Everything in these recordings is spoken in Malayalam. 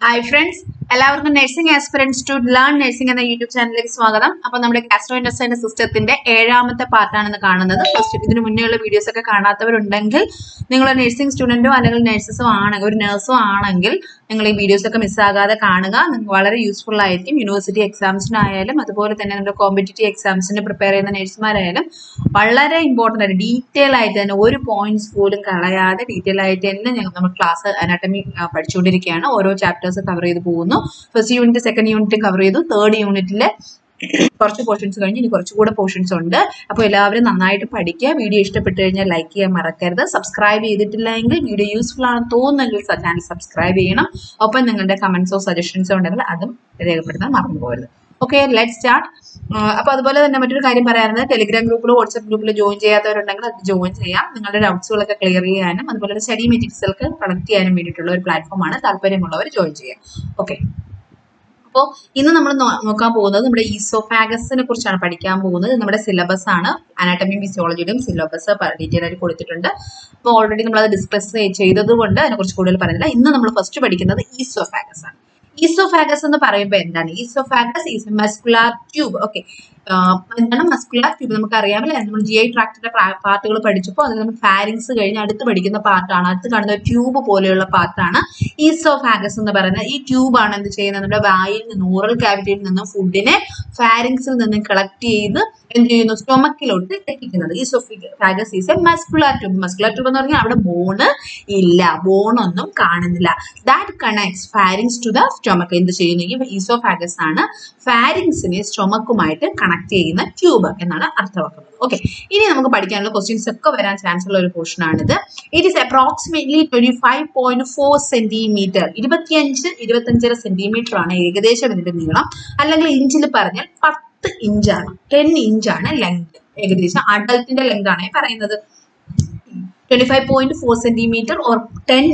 Hi friends, എല്ലാവർക്കും nursing aspirants to learn nursing എന്ന യൂട്യൂബ് ചാനലിലേക്ക് സ്വാഗതം. അപ്പോൾ നമ്മുടെ കാസ്ട്രോ ഇൻഡസ്ട്രി സിസ്റ്റത്തിന്റെ ഏഴാമത്തെ പാർട്ടാണെന്ന് കാണുന്നത്. ഫസ്റ്റ് ഇതിന് മുന്നേയുള്ള വീഡിയോസ് ഒക്കെ കാണാത്തവരുണ്ടെങ്കിൽ നിങ്ങൾ നഴ്സിംഗ് സ്റ്റുഡന്റോ അല്ലെങ്കിൽ നഴ്സസോ ആണെങ്കിൽ ഒരു നഴ്സോ ആണെങ്കിൽ നിങ്ങൾ ഈ വീഡിയോസ് ഒക്കെ മിസ്സാകാതെ കാണുക. നിങ്ങൾക്ക് വളരെ യൂസ്ഫുൾ ആയിരിക്കും. യൂണിവേഴ്സിറ്റി എക്സാംസിനായാലും അതുപോലെ തന്നെ നമ്മുടെ കോമ്പറ്റേറ്റീവ് എക്സാംസിന് പ്രിപ്പയർ ചെയ്യുന്ന നഴ്സുമാരായാലും വളരെ ഇമ്പോർട്ടന്റ് ആയിട്ട് ഡീറ്റെയിൽ ആയിട്ട് തന്നെ ഒരു പോയിന്റ്സ് പോലും കളയാതെ ഡീറ്റെയിൽ ആയിട്ട് തന്നെ ഞങ്ങൾ നമ്മൾ ക്ലാസ് അനാട്ടമി പഠിച്ചുകൊണ്ടിരിക്കുകയാണ്. ഓരോ ചാപ്റ്റേഴ്സ് കവർ ചെയ്ത് പോകുന്നു. First unit second unit cover ചെയ്തു. തേർഡ് യൂണിറ്റിലെ കുറച്ച് പോർഷൻസ് കഴിഞ്ഞ് ഇനി കുറച്ചുകൂടെ പോർഷൻസ് ഉണ്ട്. അപ്പോൾ എല്ലാവരും നന്നായിട്ട് പഠിക്കുക. വീഡിയോ ഇഷ്ടപ്പെട്ടു കഴിഞ്ഞാൽ ലൈക്ക് ചെയ്യാൻ മറക്കരുത്. സബ്സ്ക്രൈബ് ചെയ്തിട്ടില്ല എങ്കിൽ വീഡിയോ യൂസ്ഫുൾ ആണെന്ന് തോന്നുന്നെങ്കിൽ ചാനൽ സബ്സ്ക്രൈബ് ചെയ്യണം. ഒപ്പം നിങ്ങളുടെ കമന്റ്സോ സജഷൻസോ ഉണ്ടെങ്കിൽ അതും രേഖപ്പെടുത്താൻ മറന്നു പോകരുത്. ഓക്കെ ലെറ്റ് സ്റ്റാർട്ട് അപ്പോൾ അതുപോലെ തന്നെ മറ്റൊരു കാര്യം പറയാറുണ്ട് ടെലിഗ്രാം ഗ്രൂപ്പിലോ വാട്സ്ആപ്പ് ഗ്രൂപ്പിലോ ജോയിൻ ചെയ്യാത്തവരുണ്ടെങ്കിൽ അത് ജോയിൻ ചെയ്യാം. നിങ്ങളുടെ ഡൗട്ട്സുകളൊക്കെ ക്ലിയർ ചെയ്യാനും അതുപോലെ സ്റ്റഡി മെറ്റീരിയൽസൊക്കെ കളക്ട് ചെയ്യാനും വേണ്ടിയിട്ടുള്ള ഒരു പ്ലാറ്റ്ഫോമാണ് താല്പര്യമുള്ളവർ ജോയിൻ ചെയ്യാം ഓക്കെ അപ്പോൾ ഇന്ന് നമ്മൾ നോക്കാൻ പോകുന്നത് നമ്മുടെ ഈസോഫാഗസിനെ കുറിച്ചാണ് പഠിക്കാൻ പോകുന്നത്. നമ്മുടെ സിലബസ് ആണ്. അനാട്ടമിയും ഫിസിയോളജിയുടെയും സിലബസ് ഡീറ്റെയിൽ ആയിട്ട് കൊടുത്തിട്ടുണ്ട്. അപ്പോൾ ഓൾറെഡി നമ്മൾ അത് ഡിസ്കസ് ചെയ്തതുകൊണ്ട് അതിനെക്കുറിച്ച് കൂടുതൽ പറയുന്നില്ല ഇന്ന് നമ്മൾ ഫസ്റ്റ് പഠിക്കുന്നത് ഈസോഫാഗസ് ആണ്. ഈസോഫാഗസ് എന്ന് പറയുമ്പോൾ എന്താണ്? Oesophagus is muscular tube. Okay എന്താണ് മസ്കുലാർ ട്യൂബ് നമുക്ക് അറിയാമല്ലേ നമ്മൾ ജി ഐ ട്രാക്ടിന്റെ പാർട്ടുകൾ പഠിച്ചപ്പോൾ അതിൽ നമ്മൾ ഫാരിങ്സ് കഴിഞ്ഞ് അടുത്ത് പഠിക്കുന്ന പാർട്ടാണ് അടുത്ത് കാണുന്ന ട്യൂബ് പോലെയുള്ള പാർട്ടാണ് ഈസോഫാഗസ് എന്ന് പറയുന്നത്. ഈ ട്യൂബാണ് എന്ത് ചെയ്യുന്നത്? നമ്മുടെ വായിൽ നിന്ന് ഓറൽ കാവിറ്റിയിൽ നിന്നും ഫുഡിനെ ഫാരിങ്സിൽ നിന്നും കളക്ട് ചെയ്ത് എന്ത് ചെയ്യുന്നു? സ്റ്റൊമക്കിലോട്ട് എത്തിക്കുന്നത് oesophagus is a muscular tube muscular tube എന്ന് പറഞ്ഞാൽ അവിടെ ബോണ് ഇല്ല. ബോണൊന്നും കാണുന്നില്ല. That connects pharynx to the stomach എന്ത് ചെയ്യുന്നു? ഈ ഈസോഫാഗസ് ആണ് ഫാരിങ്സിനെ സ്റ്റൊമക്കുമായിട്ട് കണക്ട് ചെയ്യുന്ന ട്യൂബ് എന്നാണ് അർത്ഥമാക്കുന്നത്. ഓക്കെ ഇനി നമുക്ക് പഠിക്കാനുള്ള ക്വസ്റ്റ്യൻസ് ഒക്കെ വരാൻ ചാൻസ് ഉള്ള ഒരു പോർഷൻ ആണിത്. It is approximately twenty five point four centimetre ഇരുപത്തിയഞ്ച് ഇരുപത്തിയഞ്ചര സെന്റിമീറ്റർ ആണ് ഏകദേശം ഇതിന്റെ നീളം. അല്ലെങ്കിൽ ഇഞ്ചിൽ പറഞ്ഞാൽ പത്ത് ഇഞ്ചാണ് ടെൻ ഇഞ്ചാണ് ലെങ്ത് ഏകദേശം അഡൽട്ടിന്റെ ലെങ്ത് ആണ് പറയുന്നത്. Twenty five point four centimetre or ten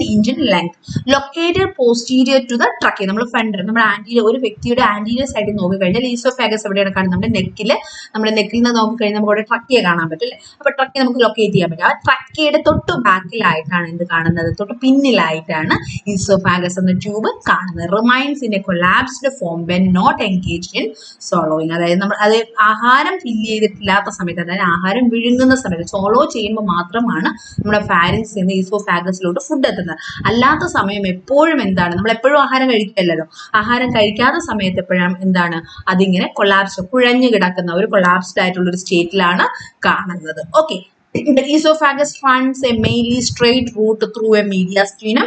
Located posterior to the trachea നമ്മൾ ഫ്രണ്ട് നമ്മുടെ ആന്റീരിയർ ഒരു വ്യക്തിയുടെ ആന്റീരിയർ സൈഡിൽ നോക്കിക്കഴിഞ്ഞാൽ ഈസോഫാഗസ് എവിടെയാണ് കാണുന്നത്? നമ്മുടെ നെക്കിൽ നമ്മുടെ നെക്കിൽ നിന്ന് നോക്കിക്കഴിഞ്ഞാൽ നമുക്ക് അവിടെ ട്രക്കിയെ കാണാൻ പറ്റും അപ്പൊ ട്രക്കി നമുക്ക് ലൊക്കേറ്റ് ചെയ്യാൻ പറ്റും. ആ ട്രക്കിയുടെ തൊട്ട് ബാക്കിലായിട്ടാണ് എന്ത് കാണുന്നത്? തൊട്ട് പിന്നിലായിട്ടാണ് ഈസോഫാഗസ് എന്ന ട്യൂബ് കാണുന്നത്. Remains in a collapsed form when not engage in swallowing അതായത് നമ്മൾ അത് ആഹാരം ഫില്ല് ചെയ്തിട്ടില്ലാത്ത സമയത്ത് അതായത് ആഹാരം വിഴുങ്ങുന്ന സമയത്ത് സോളോ ചെയ്യുമ്പോൾ മാത്രമാണ് നമ്മുടെ ഫാരിങ്സ് നിന്ന് ഈസോഫാഗസിലോട്ട് ഫുഡ് എത്തുന്നത്. അല്ലാത്ത സമയം എപ്പോഴും എന്താണ്? നമ്മൾ എപ്പോഴും ആഹാരം കഴിക്കില്ലല്ലോ. ആഹാരം കഴിക്കാത്ത സമയത്ത് എപ്പോഴും എന്താണ്? അതിങ്ങനെ കൊളാപ്സ് കുഴഞ്ഞു കിടക്കുന്ന ഒരു കൊളാപ്സ്ഡ് ആയിട്ടുള്ള ഒരു സ്റ്റേറ്റിലാണ് കാണുന്നത്. Okay oesophagus funds a mainly straight route through a media in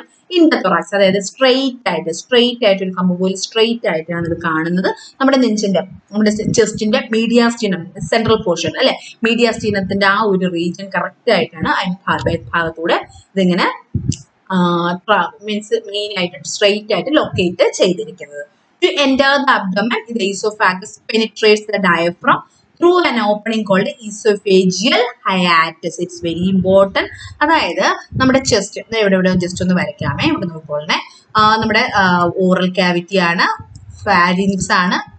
the thorax അതായത് സ്ട്രെയിറ്റ് ആയിട്ട് സ്ട്രെയിറ്റ് ആയിട്ട് ഒരു കമ്പ് പോലെ സ്ട്രെയിറ്റ് ആയിട്ടാണ് ഇത് കാണുന്നത്. നമ്മുടെ നെഞ്ചിന്റെ നമ്മുടെ ചെസ്റ്റിന്റെ മീഡിയാസ്റ്റീനം സെൻട്രൽ പോർഷൻ അല്ലെ? മീഡിയാസ്റ്റീനത്തിന്റെ ആ ഒരു റീജിയൻ കറക്റ്റ് ആയിട്ടാണ് ഭാഗത്തൂടെ ഇതിങ്ങനെ മീൻസ് മെയിൻ ആയിട്ട് സ്ട്രെയിറ്റ് ആയിട്ട് ലൊക്കേറ്റ് ചെയ്തിരിക്കുന്നത്. ടു എന്റർ ദ അബ്ഡമൻ ഇത് oesophagus penetrates the diaphragm through an opening called oesophageal hiatus it's very important അതായത് നമ്മുടെ ചെസ്റ്റ് ഇവിടെ ഇവിടെ ജസ്റ്റ് ഒന്ന് വരയ്ക്കാമേ. ഇവിടെ നോക്കിക്കോളണേ. നമ്മുടെ ഓറൽ ക്യാവിറ്റി ആണ്. ഫാരിങ്സ് ആണ്.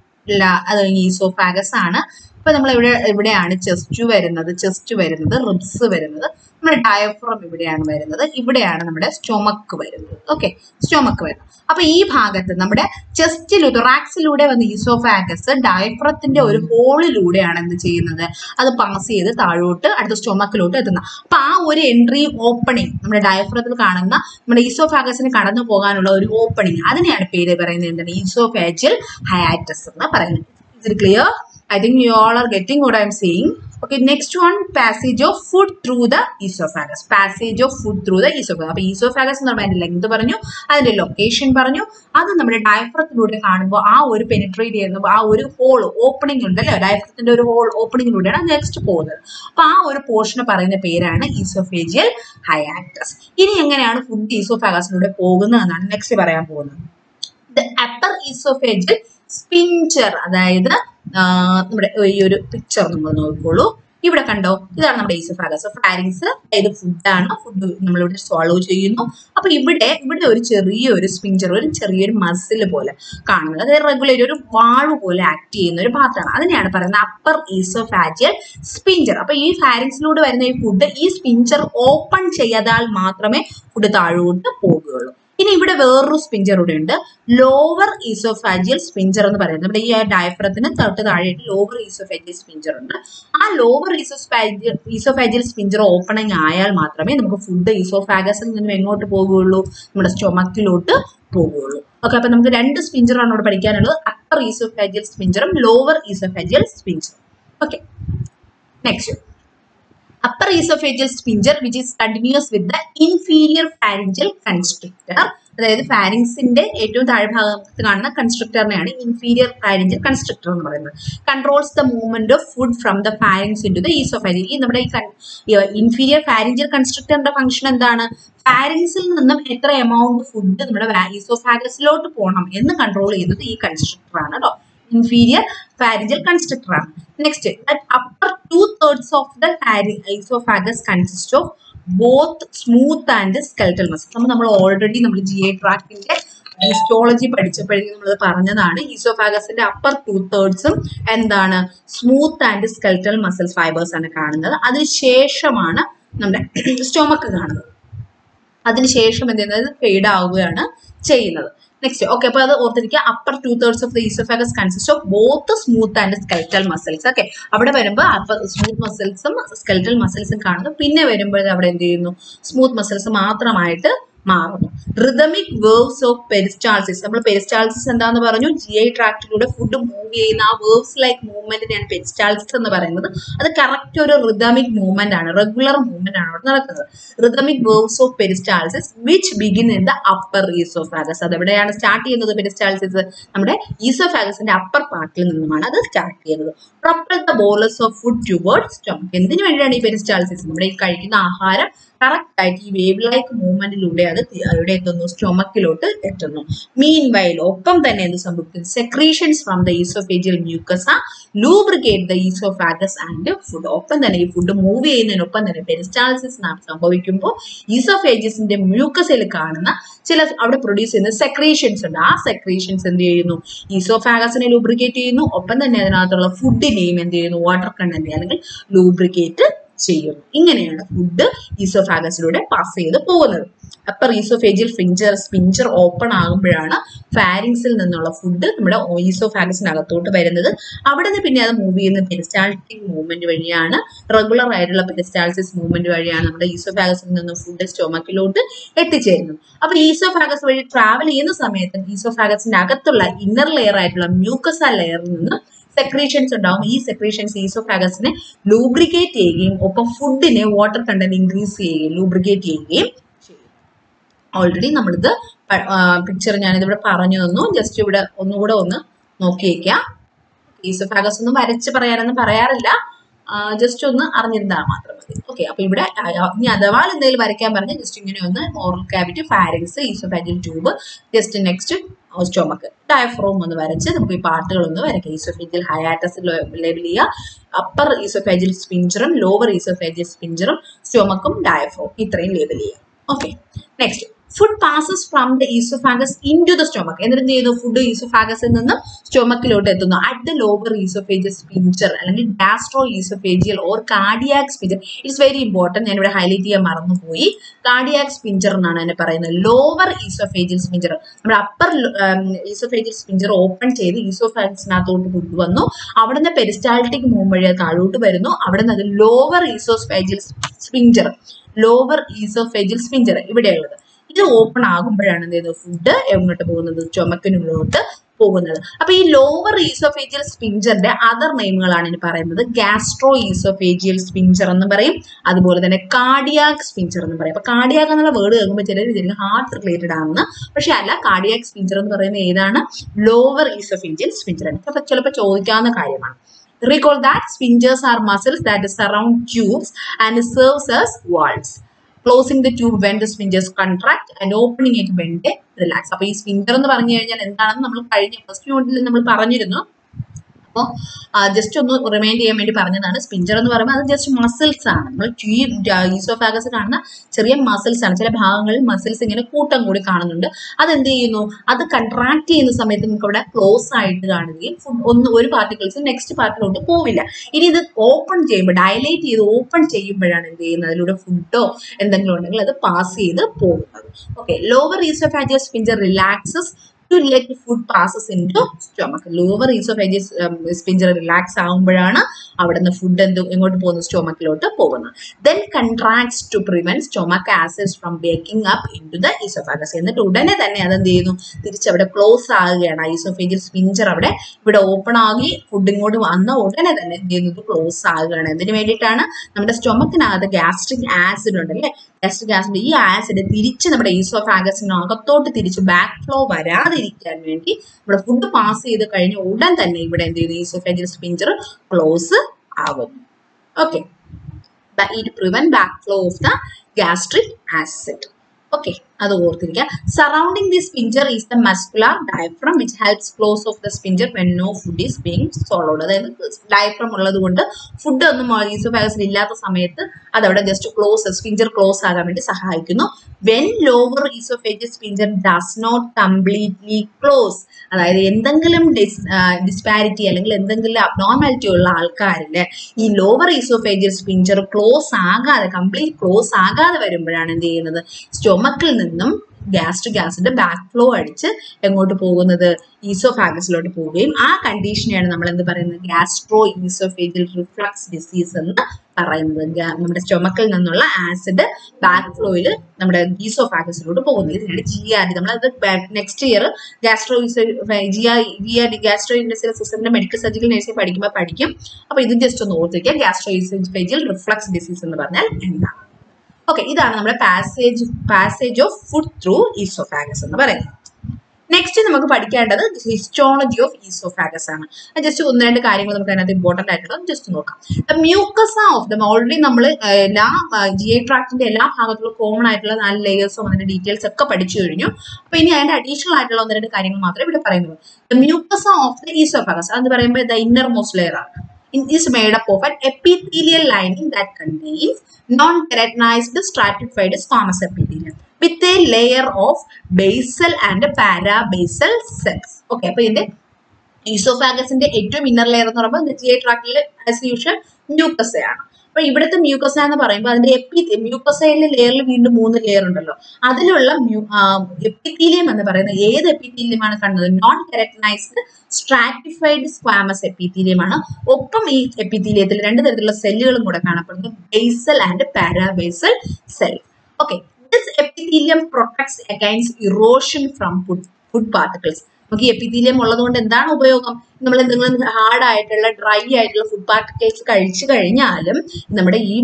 അത് കഴിഞ്ഞ് ഈസോഫാഗസ് ആണ്. അപ്പൊ നമ്മൾ ഇവിടെ ഇവിടെയാണ് ചെസ്റ്റ് വരുന്നത് ചെസ്റ്റ് വരുന്നത് റിബ്സ് വരുന്നത്. നമ്മുടെ ഡയഫ്രം ഇവിടെയാണ് വരുന്നത്. ഇവിടെയാണ് നമ്മുടെ സ്റ്റൊമക്ക് വരുന്നത്. ഓക്കെ സ്റ്റൊമക്ക് വരുന്നത്. അപ്പൊ ഈ ഭാഗത്ത് നമ്മുടെ ചെസ്റ്റിലൂടെ റാക്സിലൂടെ വന്ന് ഈസോഫാഗസ് ഡയഫ്രത്തിന്റെ ഒരു ഹോളിലൂടെയാണ് എന്ത് ചെയ്യുന്നത്? അത് പാസ് ചെയ്ത് താഴോട്ട് അടുത്ത സ്റ്റൊമക്കിലോട്ട് എത്തുന്നത് അപ്പൊ ആ ഒരു എൻട്രി ഓപ്പണിംഗ് നമ്മുടെ ഡയഫ്രത്തിൽ കാണുന്ന നമ്മുടെ ഈസോഫാഗസിന് കടന്നു പോകാനുള്ള ഒരു ഓപ്പണിംഗ് അതിനെയാണ് പേര് പറയുന്നത് എന്താണ്? ഈസോഫാജിൽ ഹയാറ്റസ് എന്ന് പറയുന്നത്. ഇത് clear I think you all are getting what I am saying. Okay, next one, passage of food through the esophagus. Passage of food through the esophagus. അപ്പോൾ ഈസോഫാഗസ് എന്ന് പറഞ്ഞാൽ ലെങ്ത് പറഞ്ഞു അതിന്റെ ലൊക്കേഷൻ പറഞ്ഞു അത് നമ്മുടെ ഡയഫ്രത്തിലൂടെ കാണുമ്പോൾ ആ ഒരു പെനിട്രേറ്റ് ചെയ്യുമ്പോൾ ആ ഒരു ഹോൾ ഓപ്പണിംഗ് ഉണ്ട് ഉണ്ടല്ലോ ഡയഫ്രത്തിന്റെ ഒരു ഹോൾ ഓപ്പണിംഗിലൂടെയാണ് നെക്സ്റ്റ് പോകുന്നത് അപ്പൊ ആ ഒരു പോർഷന് പറയുന്ന പേരാണ് ഈസോഫേജിയൽ ഹയാക്ടസ് ഇനി എങ്ങനെയാണ് ഫുഡ് ഈസോഫാഗസിലൂടെ പോകുന്നതെന്നാണ് നെക്സ്റ്റ് പറയാൻ പോകുന്നത് ദ അപ്പർ ഈസോഫേജിയൽ സ്പിഞ്ചർ അതായത് നമ്മുടെ ഈ ഒരു പിക്ചർ നമ്മൾ നോക്കിക്കോളൂ. ഇവിടെ കണ്ടോ? ഇതാണ് നമ്മുടെ ഈസോഫാഗസ് ഫാരിങ്സ് അതായത് ഫുഡാണ് ഫുഡ് നമ്മളിവിടെ സോളോ ചെയ്യുന്നു. അപ്പൊ ഇവിടെ ഇവിടെ ഒരു ചെറിയ ഒരു സ്പിഞ്ചർ ഒരു ചെറിയൊരു മസിൽ പോലെ കാണുന്നത്. അതായത് റെഗുലർ ഒരു വാഴ് പോലെ ആക്ട് ചെയ്യുന്ന ഒരു പാത്രമാണ്. അതിനെയാണ് പറയുന്നത് അപ്പർ ഈസോഫാജിയൽ സ്പിഞ്ചർ അപ്പൊ ഈ ഫാരിങ്സിലൂടെ വരുന്ന ഈ ഫുഡ് ഈ സ്പിഞ്ചർ ഓപ്പൺ ചെയ്താൽ മാത്രമേ ഫുഡ് താഴോട്ട് പോകുകയുള്ളൂ. ഇനി ഇവിടെ വേറൊരു സ്പിഞ്ചർ കൂടെ ഉണ്ട്. ലോവർ ഈസോഫാജിയൽ സ്പിഞ്ചർ എന്ന് പറയുന്നത്. നമ്മുടെ ഈ ഡയഫ്രത്തിന് തൊട്ട് താഴെയായിട്ട് ലോവർ ഈസോഫാജിയൽ സ്പിഞ്ചർ ഉണ്ട്. ആ lower oesophageal oesophageal sphincter opening ആയാൽ മാത്രമേ നമുക്ക് ഫുഡ് ഈസോഫാഗസിൽ നിന്നും എങ്ങോട്ട് പോകുകയുള്ളൂ? നമ്മുടെ സ്റ്റൊമക്കിലോട്ട് പോകുകയുള്ളൂ. ഓക്കെ അപ്പൊ നമുക്ക് രണ്ട് സ്പിഞ്ചറാണ് ഇവിടെ പഠിക്കാനുള്ളത്. അപ്പർ ഈസോഫാജിയൽ സ്പിഞ്ചറും lower oesophageal സ്പിഞ്ചറും okay next upper esophageal sphincter which is continuous with the inferior pharyngeal constrictor. അതായത് ഫാരിങ്സിന്റെ ഏറ്റവും താഴ്ഭാഗത്ത് കാണുന്ന കൺസ്ട്രക്ടറിനെയാണ് ഇൻഫീരിയർ ഫാരിഞ്ചൽ കൺസ്ട്രക്ടർ എന്ന് പറയുന്നത്. Controls the movement of food from the pharynx into the oesophageal ഈ നമ്മുടെ ഈ ഇൻഫീരിയർ ഫാരിഞ്ചൽ കൺസ്ട്രക്ടറിന്റെ ഫംഗ്ഷൻ എന്താണ്? ഫാരിങ്സിൽ നിന്നും എത്ര എമൗണ്ട് ഫുഡ് നമ്മുടെ ഈസോഫാഗസിലോട്ട് പോകണം എന്ന് കൺട്രോൾ ചെയ്യുന്നത് ഈ കൺസ്ട്രക്ടർ ആണ് കേട്ടോ ഇൻഫീരിയർ ഫാരിഞ്ചൽ കൺസ്ട്രക്ടർ ആണ്. Next that upper two thirds of the esophagus consist of both smooth and skeletal muscles. നമ്മൾ നമ്മൾ ഓൾറെഡി നമ്മൾ ജി ഐ ട്രാക്കിന്റെ ഹിസ്റ്റോളജി പഠിച്ചപ്പോഴേക്കും നമ്മൾ പറഞ്ഞതാണ്. ഈസോഫാഗസിന്റെ അപ്പർ ടു തേർഡ്സും എന്താണ്? Smooth and skeletal muscle fibres ആണ് കാണുന്നത്. അതിനുശേഷമാണ് നമ്മുടെ സ്റ്റൊമക്ക് കാണുന്നത്. അതിനുശേഷം എന്ത് ചെയ്യുന്നത്? ഫെയ്ഡ് ആവുകയാണ് ചെയ്യുന്നത്. നെക്സ്റ്റ് ഓക്കെ അപ്പൊ അത് ഓർത്തിരിക്കുക. Upper two thirds of the oesophagus consist of both smooth and skeletal muscles okay അവിടെ വരുമ്പോൾ അപ്പർ സ്മൂത്ത് മസിൽസും സ്കെൽറ്റൽ മസിൽസും കാണുന്നു. പിന്നെ വരുമ്പോഴേ അവിടെ എന്ത് ചെയ്യുന്നു? സ്മൂത്ത് മസിൽസ് മാത്രമായിട്ട് മാറുന്നു. റിതമിക് വേർവ്സ് ഓഫ് പെരിസ്റ്റാൾസിസ് നമ്മൾ പെരിസ്റ്റാൾസിസ് എന്താന്ന് പറഞ്ഞു? ജി ഐ ട്രാക്റ്റിലൂടെ ഫുഡ് മൂവ് ചെയ്യുന്ന ആ വേർവ്സ് ലൈക്ക് മൂവ്മെന്റിനെയാണ് പെരിസ്റ്റാൾസിസ് എന്ന് പറയുന്നത്. അത് കറക്റ്റ് ഒരു റിതമിക് മൂവ്മെന്റ് ആണ്. റെഗുലർ മൂവ്മെന്റ് ആണ് അവിടെ നടക്കുന്നത്. Rhythmic waves of peristalsis which begin in the upper oesophagus അത് എവിടെയാണ് സ്റ്റാർട്ട് ചെയ്യുന്നത് പെരിസ്റ്റാൾസിസ് നമ്മുടെ ഈസോഫാഗസിന്റെ അപ്പർ പാർട്ടിൽ നിന്നുമാണ് അത് സ്റ്റാർട്ട് ചെയ്യുന്നത്. Propel the bolus of food toward stomach എന്തിനു വേണ്ടിയാണ് ഈ പെരിസ്റ്റാൾസിസ് നമ്മുടെ ഈ കഴിക്കുന്ന ആഹാരം കറക്റ്റ് ആയിട്ട് ഈ വേവ് ലൈക്ക് മൂവ്മെന്റിലൂടെ അത് എവിടെ എത്തുന്നു സ്റ്റൊമക്കിലോട്ട് എത്തുന്നു. മീൻ വൈൽ ഒപ്പം തന്നെ എന്ത് സംഭവിക്കും secretions from the oesophageal mucosa lubricate the oesophagus and food ഒപ്പം തന്നെ ഈ ഫുഡ് മൂവ് ചെയ്യുന്നതിനൊപ്പം തന്നെ പെരിസ്റ്റാൾസിസ് സംഭവിക്കുമ്പോൾ ഈസോഫേജസിന്റെ മ്യൂക്കസിൽ കാണുന്ന ചില അവിടെ പ്രൊഡ്യൂസ് ചെയ്യുന്ന സെക്രീഷൻസ് ഉണ്ട്. ആ സെക്രീഷൻസ് എന്ത് ചെയ്യുന്നു? ഈസോഫാഗസിനെ ലൂബ്രിക്കേറ്റ് ചെയ്യുന്നു. ഒപ്പം തന്നെ അതിനകത്തുള്ള ഫുഡിനെയും എന്ത് ചെയ്യുന്നു? വാട്ടർ കണ്ടന്റ് അല്ലെങ്കിൽ ലൂബ്രിക്കേറ്റ് ചെയ്യുന്നു ഇങ്ങനെയാണ് ഫുഡ് ഈസോഫാഗസിലൂടെ പാസ് ചെയ്ത് പോകുന്നത്. Upper oesophageal sphincter sphincter open ആകുമ്പോഴാണ് ഫാരിങ്സിൽ നിന്നുള്ള ഫുഡ് നമ്മുടെ ഈസോഫാഗസിനകത്തോട്ട് വരുന്നത്. അവിടെ നിന്ന് പിന്നെ അത് മൂവ് ചെയ്യുന്ന പെരിസ്റ്റാൾട്ടിക് മൂവ്മെന്റ് വഴിയാണ് റെഗുലർ ആയിട്ടുള്ള പെരിസ്റ്റാൾസിസ് മൂവ്മെന്റ് വഴിയാണ് നമ്മുടെ ഈസോഫാഗസിൽ നിന്ന് ഫുഡ് സ്റ്റൊമക്കിലോട്ട് എത്തിച്ചേരുന്നത്. അപ്പൊ ഈസോഫാഗസ് വഴി ട്രാവൽ ചെയ്യുന്ന സമയത്ത് ഈസോഫാഗസിന്റെ അകത്തുള്ള ഇന്നർ ലെയർ ആയിട്ടുള്ള മ്യൂക്കസ ലെയറിൽ നിന്ന് സെക്രീഷൻസ് ഉണ്ടാവും. ഈ സെക്രീഷൻസ് ഈസോഫാഗസിനെ ലൂബ്രിക്കേറ്റ് ചെയ്യുകയും ഒപ്പം ഫുഡിനെ വാട്ടർ കണ്ടന്റ് ഇൻക്രീസ് ചെയ്യുകയും ലൂബ്രിക്കേറ്റ് ചെയ്യുകയും ചെയ്യും. ഓൾറെഡി നമ്മളിത് പിക്ചർ ഞാനിതിവിടെ പറഞ്ഞു തന്നു. ജസ്റ്റ് ഇവിടെ ഒന്നുകൂടെ ഒന്ന് നോക്കിയേക്കാം ഈസോഫാഗസ് ഒന്നും വരച്ച് പറയാനൊന്നും പറയാറില്ല. ജസ്റ്റ് ഒന്ന് അറിഞ്ഞിരുന്നാൽ മാത്രം മതി. ഓക്കെ അപ്പൊ ഇവിടെ ഇനി അഥവാ എന്തെങ്കിലും വരയ്ക്കാൻ പറഞ്ഞാൽ ജസ്റ്റ് ഇങ്ങനെ ഒന്ന് oral cavity pharynx oesophageal tube just next stomach diaphragm ഒന്ന് വരച്ച് നമുക്ക് ഈ പാർട്ടുകൾ ഒന്ന് വരയ്ക്കാം. ഈസോഫേജിൽ ഹയാറ്റസ് ലേബിൾ ചെയ്യുക. അപ്പർ ഈസോഫേജിൽ സ്പിഞ്ചറും ലോവർ ഈസോഫേജിൽ സ്പിഞ്ചറും സ്റ്റോമക്കും ഡയഫ്രോം ഇത്രയും ലേബൽ ചെയ്യുക. Okay next food passes from the oesophagus into the stomach എന്നിട്ട് എന്ത് ചെയ്യുന്നു ഫുഡ് ഈസോഫാഗസിൽ നിന്ന് സ്റ്റൊമക്കിലോട്ട് എത്തുന്നു. At the lower oesophageal sphincter അല്ലെങ്കിൽ gastro oesophageal or cardiac sphincter it's very important ഞാൻ ഇവിടെ ഹൈലൈറ്റ് ചെയ്യാൻ മറന്നുപോയി. കാർഡിയാക് സ്പിഞ്ചർ എന്നാണ് എന്നെ പറയുന്നത്. ലോവർ ഈസോഫേജിയൽ സ്പിഞ്ചർ നമ്മുടെ അപ്പർ ഈസോഫേജിയൽ സ്പിഞ്ചർ ഓപ്പൺ ചെയ്ത് ഈസോഫാഗസിനകത്തോട്ട് കൊണ്ടുവന്നു. അവിടെ നിന്ന് പെരിസ്റ്റാൾട്ടിക് മൂവ് വഴി താഴോട്ട് വരുന്നു. അവിടെ നിന്ന് അത് lower oesophageal sphincter lower oesophageal sphincter ഇവിടെയുള്ളത്. ഇത് ഓപ്പൺ ആകുമ്പോഴാണ് എന്ത് ചെയ്യുന്നത്? ഫുഡ് എങ്ങോട്ട് പോകുന്നത്? ചുമക്കിനുള്ളിലോട്ട് പോകുന്നത്. അപ്പൊ ഈ ലോവർ ഈസോഫേജിയൽ സ്പിഞ്ചറിന്റെ അതർ നെയിമുകളാണ് ഇനി പറയുന്നത്. ഗാസ്ട്രോ ഈസോഫേജിയൽ സ്പിഞ്ചർ എന്ന് പറയും. അതുപോലെ തന്നെ കാർഡിയാക് സ്പിഞ്ചർ എന്ന് പറയും. അപ്പൊ കാർഡിയാക് എന്നുള്ള വേർഡ് കേൾക്കുമ്പോൾ ചിലർ വിചാരിക്കും ഹാർട്ട് റിലേറ്റഡ് ആണെന്ന്. പക്ഷെ അല്ല കാർഡിയാക് സ്പിഞ്ചർ എന്ന് പറയുന്നത് ഏതാണ്? ലോവർ ഈസോഫേജിയൽ സ്പിഞ്ചർ ആണ്. അപ്പൊ ചിലപ്പോൾ ചോദിക്കാവുന്ന കാര്യമാണ്. Recall that sphincters are muscles that surround tubes and serves as valves. Closing the tube when the sphincters contract and opening it when the relax അപ്പൊ ഈ സ്പിഞ്ചർ എന്ന് പറഞ്ഞു കഴിഞ്ഞാൽ എന്താണെന്ന് നമ്മൾ കഴിഞ്ഞ ഫസ്റ്റ് യൂണിറ്റിൽ നമ്മൾ പറഞ്ഞിരുന്നു. അപ്പോൾ ജസ്റ്റ് ഒന്ന് റിമൈൻഡ് ചെയ്യാൻ വേണ്ടി പറഞ്ഞതാണ്. സ്പിഞ്ചർ എന്ന് പറയുമ്പോൾ അത് ജസ്റ്റ് മസിൽസ് ആണ്. നമ്മൾ ഈസോഫാഗസ് കാണുന്ന ചെറിയ മസിൽസ് ആണ്. ചില ഭാഗങ്ങളിൽ മസിൽസ് ഇങ്ങനെ കൂട്ടം കൂടി കാണുന്നുണ്ട്. അത് എന്ത് ചെയ്യുന്നു? അത് കൺട്രാക്ട് ചെയ്യുന്ന സമയത്ത് നമുക്ക് അവിടെ ക്ലോസ് ആയിട്ട് കാണുകയും ഒന്ന് ഒരു പാർട്ടിക്കിൾസ് നെക്സ്റ്റ് പാർട്ടിലോട്ട് പോവില്ല. ഇനി ഇത് ഓപ്പൺ ചെയ്യുമ്പോൾ ഡയലേറ്റ് ചെയ്ത് ഓപ്പൺ ചെയ്യുമ്പോഴാണ് എന്ത് ചെയ്യുന്നത്? അതിലൂടെ ഫുഡോ എന്തെങ്കിലും ഉണ്ടെങ്കിൽ അത് പാസ് ചെയ്ത് പോകുന്നത്. Okay lower oesophageal sphincter relaxes to let food passes into stomach lower oesophageal sphincter relax ആകുമ്പോഴാണ് അവിടെ നിന്ന് ഫുഡ് എന്ത് എങ്ങോട്ട് പോകുന്നത് സ്റ്റൊമക്കിലോട്ട് പോകുന്നത്. Then contracts to prevent stomach acids from backing up into the oesophagus എന്നിട്ട് ഉടനെ തന്നെ അത് എന്ത് ചെയ്യുന്നു തിരിച്ചവിടെ ക്ലോസ് ആകുകയാണ്. ഈസോഫേജിയൽ സ്പിഞ്ചർ അവിടെ ഇവിടെ ഓപ്പൺ ആകി ഫുഡ് ഇങ്ങോട്ട് വന്ന ഉടനെ തന്നെ എന്ത് ചെയ്യുന്നത് ക്ലോസ് ആകുകയാണ്. എന്തിനു വേണ്ടിയിട്ടാണ്? നമ്മുടെ സ്റ്റൊമക്കിനകത്ത് ഗ്യാസ്ട്രിക് ആസിഡ് ഉണ്ടല്ലേ? ഗ്യാസ്ട്രിക് ആസിഡ് ഈ ആസിഡ് തിരിച്ച് നമ്മുടെ ഈസോഫാഗസിനകത്തോട്ട് തിരിച്ച് ബാക്ക് ഫ്ലോ വരാതിരിക്കാൻ വേണ്ടി നമ്മുടെ ഫുഡ് പാസ് ചെയ്ത് കഴിഞ്ഞ ഉടൻ തന്നെ ഇവിടെ എന്ത് ചെയ്യുന്നു? ഈസോഫാഗിൽ സ്പിഞ്ചർ ക്ലോസ് ആവുന്നു okay it prevent back flow of the gastric acid okay അത് ഓർത്തിരിക്കുക. Surrounding the sphincter is the muscular diaphragm which helps close off the sphincter when no food is being swallowed അതായത് ഡയഫ്രം ഉള്ളത് കൊണ്ട് ഫുഡ് ഒന്നും ഈസോഫാഗസ് ഇല്ലാത്ത സമയത്ത് അതവിടെ ജസ്റ്റ് ക്ലോസ് സ്പിഞ്ചർ ക്ലോസ് ആകാൻ വേണ്ടി സഹായിക്കുന്നു. When lower oesophageal sphincter does not completely close അതായത് എന്തെങ്കിലും ഡിസ് ഡിസ്പാരിറ്റി അല്ലെങ്കിൽ എന്തെങ്കിലും അബ്നോർമാലിറ്റി ഉള്ള ആൾക്കാരിൽ ഈ ലോവർ ഈസോഫേജ് സ്പിഞ്ചർ ക്ലോസ് ആകാതെ കംപ്ലീറ്റ് ക്ലോസ് ആകാതെ വരുമ്പോഴാണ് എന്ത് ചെയ്യുന്നത്? സ്റ്റൊമക്കിൽ നിന്നും ഗ്യാസ്ട്രിക് ഗ്യാസിന്റെ ബാക്ക് ഫ്ലോ അടിച്ച് എങ്ങോട്ട് പോകുന്നത്? ഈസോഫാഗസിലോട്ട് പോവുകയും ആ കണ്ടീഷനെയാണ് നമ്മൾ എന്ത് പറയുന്നത്? ഗ്യാസ്ട്രോ ഈസോഫേജൽ റിഫ്ലക്സ് ഡിസീസ് എന്ന് പറയുന്നത്. നമ്മുടെ സ്റ്റൊമക്കിൽ നിന്നുള്ള ആസിഡ് ബാക്ക് ഫ്ലോയിൽ നമ്മുടെ ഈസോഫാഗസിലോട്ട് പോകുന്നത് ഇതിനാണ് ജി ആർ ഡി നമ്മളത് next year gastro G R G R D gastro intestinal സിസ്റ്റത്തിന്റെ മെഡിക്കൽ സർജിക്കൽ നഴ്സിംഗ് പഠിക്കുമ്പോൾ പഠിക്കും. അപ്പൊ ഇത് ജസ്റ്റ് ഒന്ന് ഓർത്തിരിക്കുക ഗ്യാസ്ട്രോ ഈസോഫേജിയൽ റിഫ്ലക്സ് ഡിസീസ് എന്ന് പറഞ്ഞാൽ എന്താണ് ഓക്കെ ഇതാണ് നമ്മുടെ passage passage of food through oesophagus എന്ന് പറയുന്നത്. നെക്സ്റ്റ് നമുക്ക് പഠിക്കേണ്ടത് ഹിസ്റ്റോളജി ഓഫ് ഈസോഫാഗസ് ആണ്. ജസ്റ്റ് ഒന്ന് രണ്ട് കാര്യങ്ങൾ നമുക്ക് അതിനകത്ത് ഇമ്പോർട്ടന്റ് ആയിട്ടുള്ളത് ജസ്റ്റ് നോക്കാം. മ്യൂക്കസ ഓഫ് ദം ഓൾറെഡി നമ്മൾ എല്ലാ ജി ഐ ട്രാക്ടിന്റെ എല്ലാ ഭാഗത്തുള്ള കോമൺ ആയിട്ടുള്ള നാല് ലേയേഴ്സും അതിന്റെ ഡീറ്റെയിൽസ് ഒക്കെ പഠിച്ചു കഴിഞ്ഞു. അപ്പൊ ഇനി അതിന്റെ അഡീഷണൽ ആയിട്ടുള്ള ഒന്ന് രണ്ട് കാര്യങ്ങൾ മാത്രമേ ഇവിടെ പറയുന്നുള്ളൂ. മ്യൂക്കസ ഓഫ് ദ ഈസോഫാഗസ് അത് പറയുമ്പോൾ ദ ഇന്നർ മോസ്റ്റ് ലെയർ ആണ്. Is made up of an epithelial lining that contains non-keratinized stratified squamous epithelium with a layer of basal and parabasal cells. Okay, അപ്പൊ ഇതിന്റെ ഈസോഫാഗസിന്റെ ഏറ്റവും ഇന്നർ ലെയർ എന്ന് പറയുമ്പോൾ the ഐ ട്രാക്റ്റിൽ ആസ് യൂഷ്വൽ മ്യൂക്കസയാണ് അപ്പൊ ഇവിടുത്തെ മ്യൂക്കസ എന്ന് പറയുമ്പോൾ അതിന്റെ എപ്പി മ്യൂക്കസയിലെ ലെയറിൽ വീണ്ടും മൂന്ന് ലെയർ ഉണ്ടല്ലോ. അതിലുള്ള എപ്പിത്തീലിയം എന്ന് പറയുന്നത് ഏത് എപ്പിത്തീലിയമാണ് കണ്ടത്? നോൺ കെരറ്റനൈസ്ഡ് സ്ട്രാറ്റിഫൈഡ് സ്ക്വാമസ് എപ്പിത്തീലിയമാണ് ഒപ്പം ഈ എപ്പിത്തീലിയത്തിൽ രണ്ട് തരത്തിലുള്ള സെല്ലുകളും കൂടെ കാണപ്പെടുന്നു. Basal and parabasal cell okay this epithelium protects against erosion from food food particles നമുക്ക് ഈ എപ്പിത്തീലിയം ഉള്ളതുകൊണ്ട് എന്താണ് ഉപയോഗം? നമ്മൾ എന്തെങ്കിലും ഹാർഡ് ആയിട്ടുള്ള ഡ്രൈ ആയിട്ടുള്ള ഫുഡ് പാർട്ടിക്കൽസ് കഴിച്ചു കഴിഞ്ഞാലും നമ്മുടെ ഈ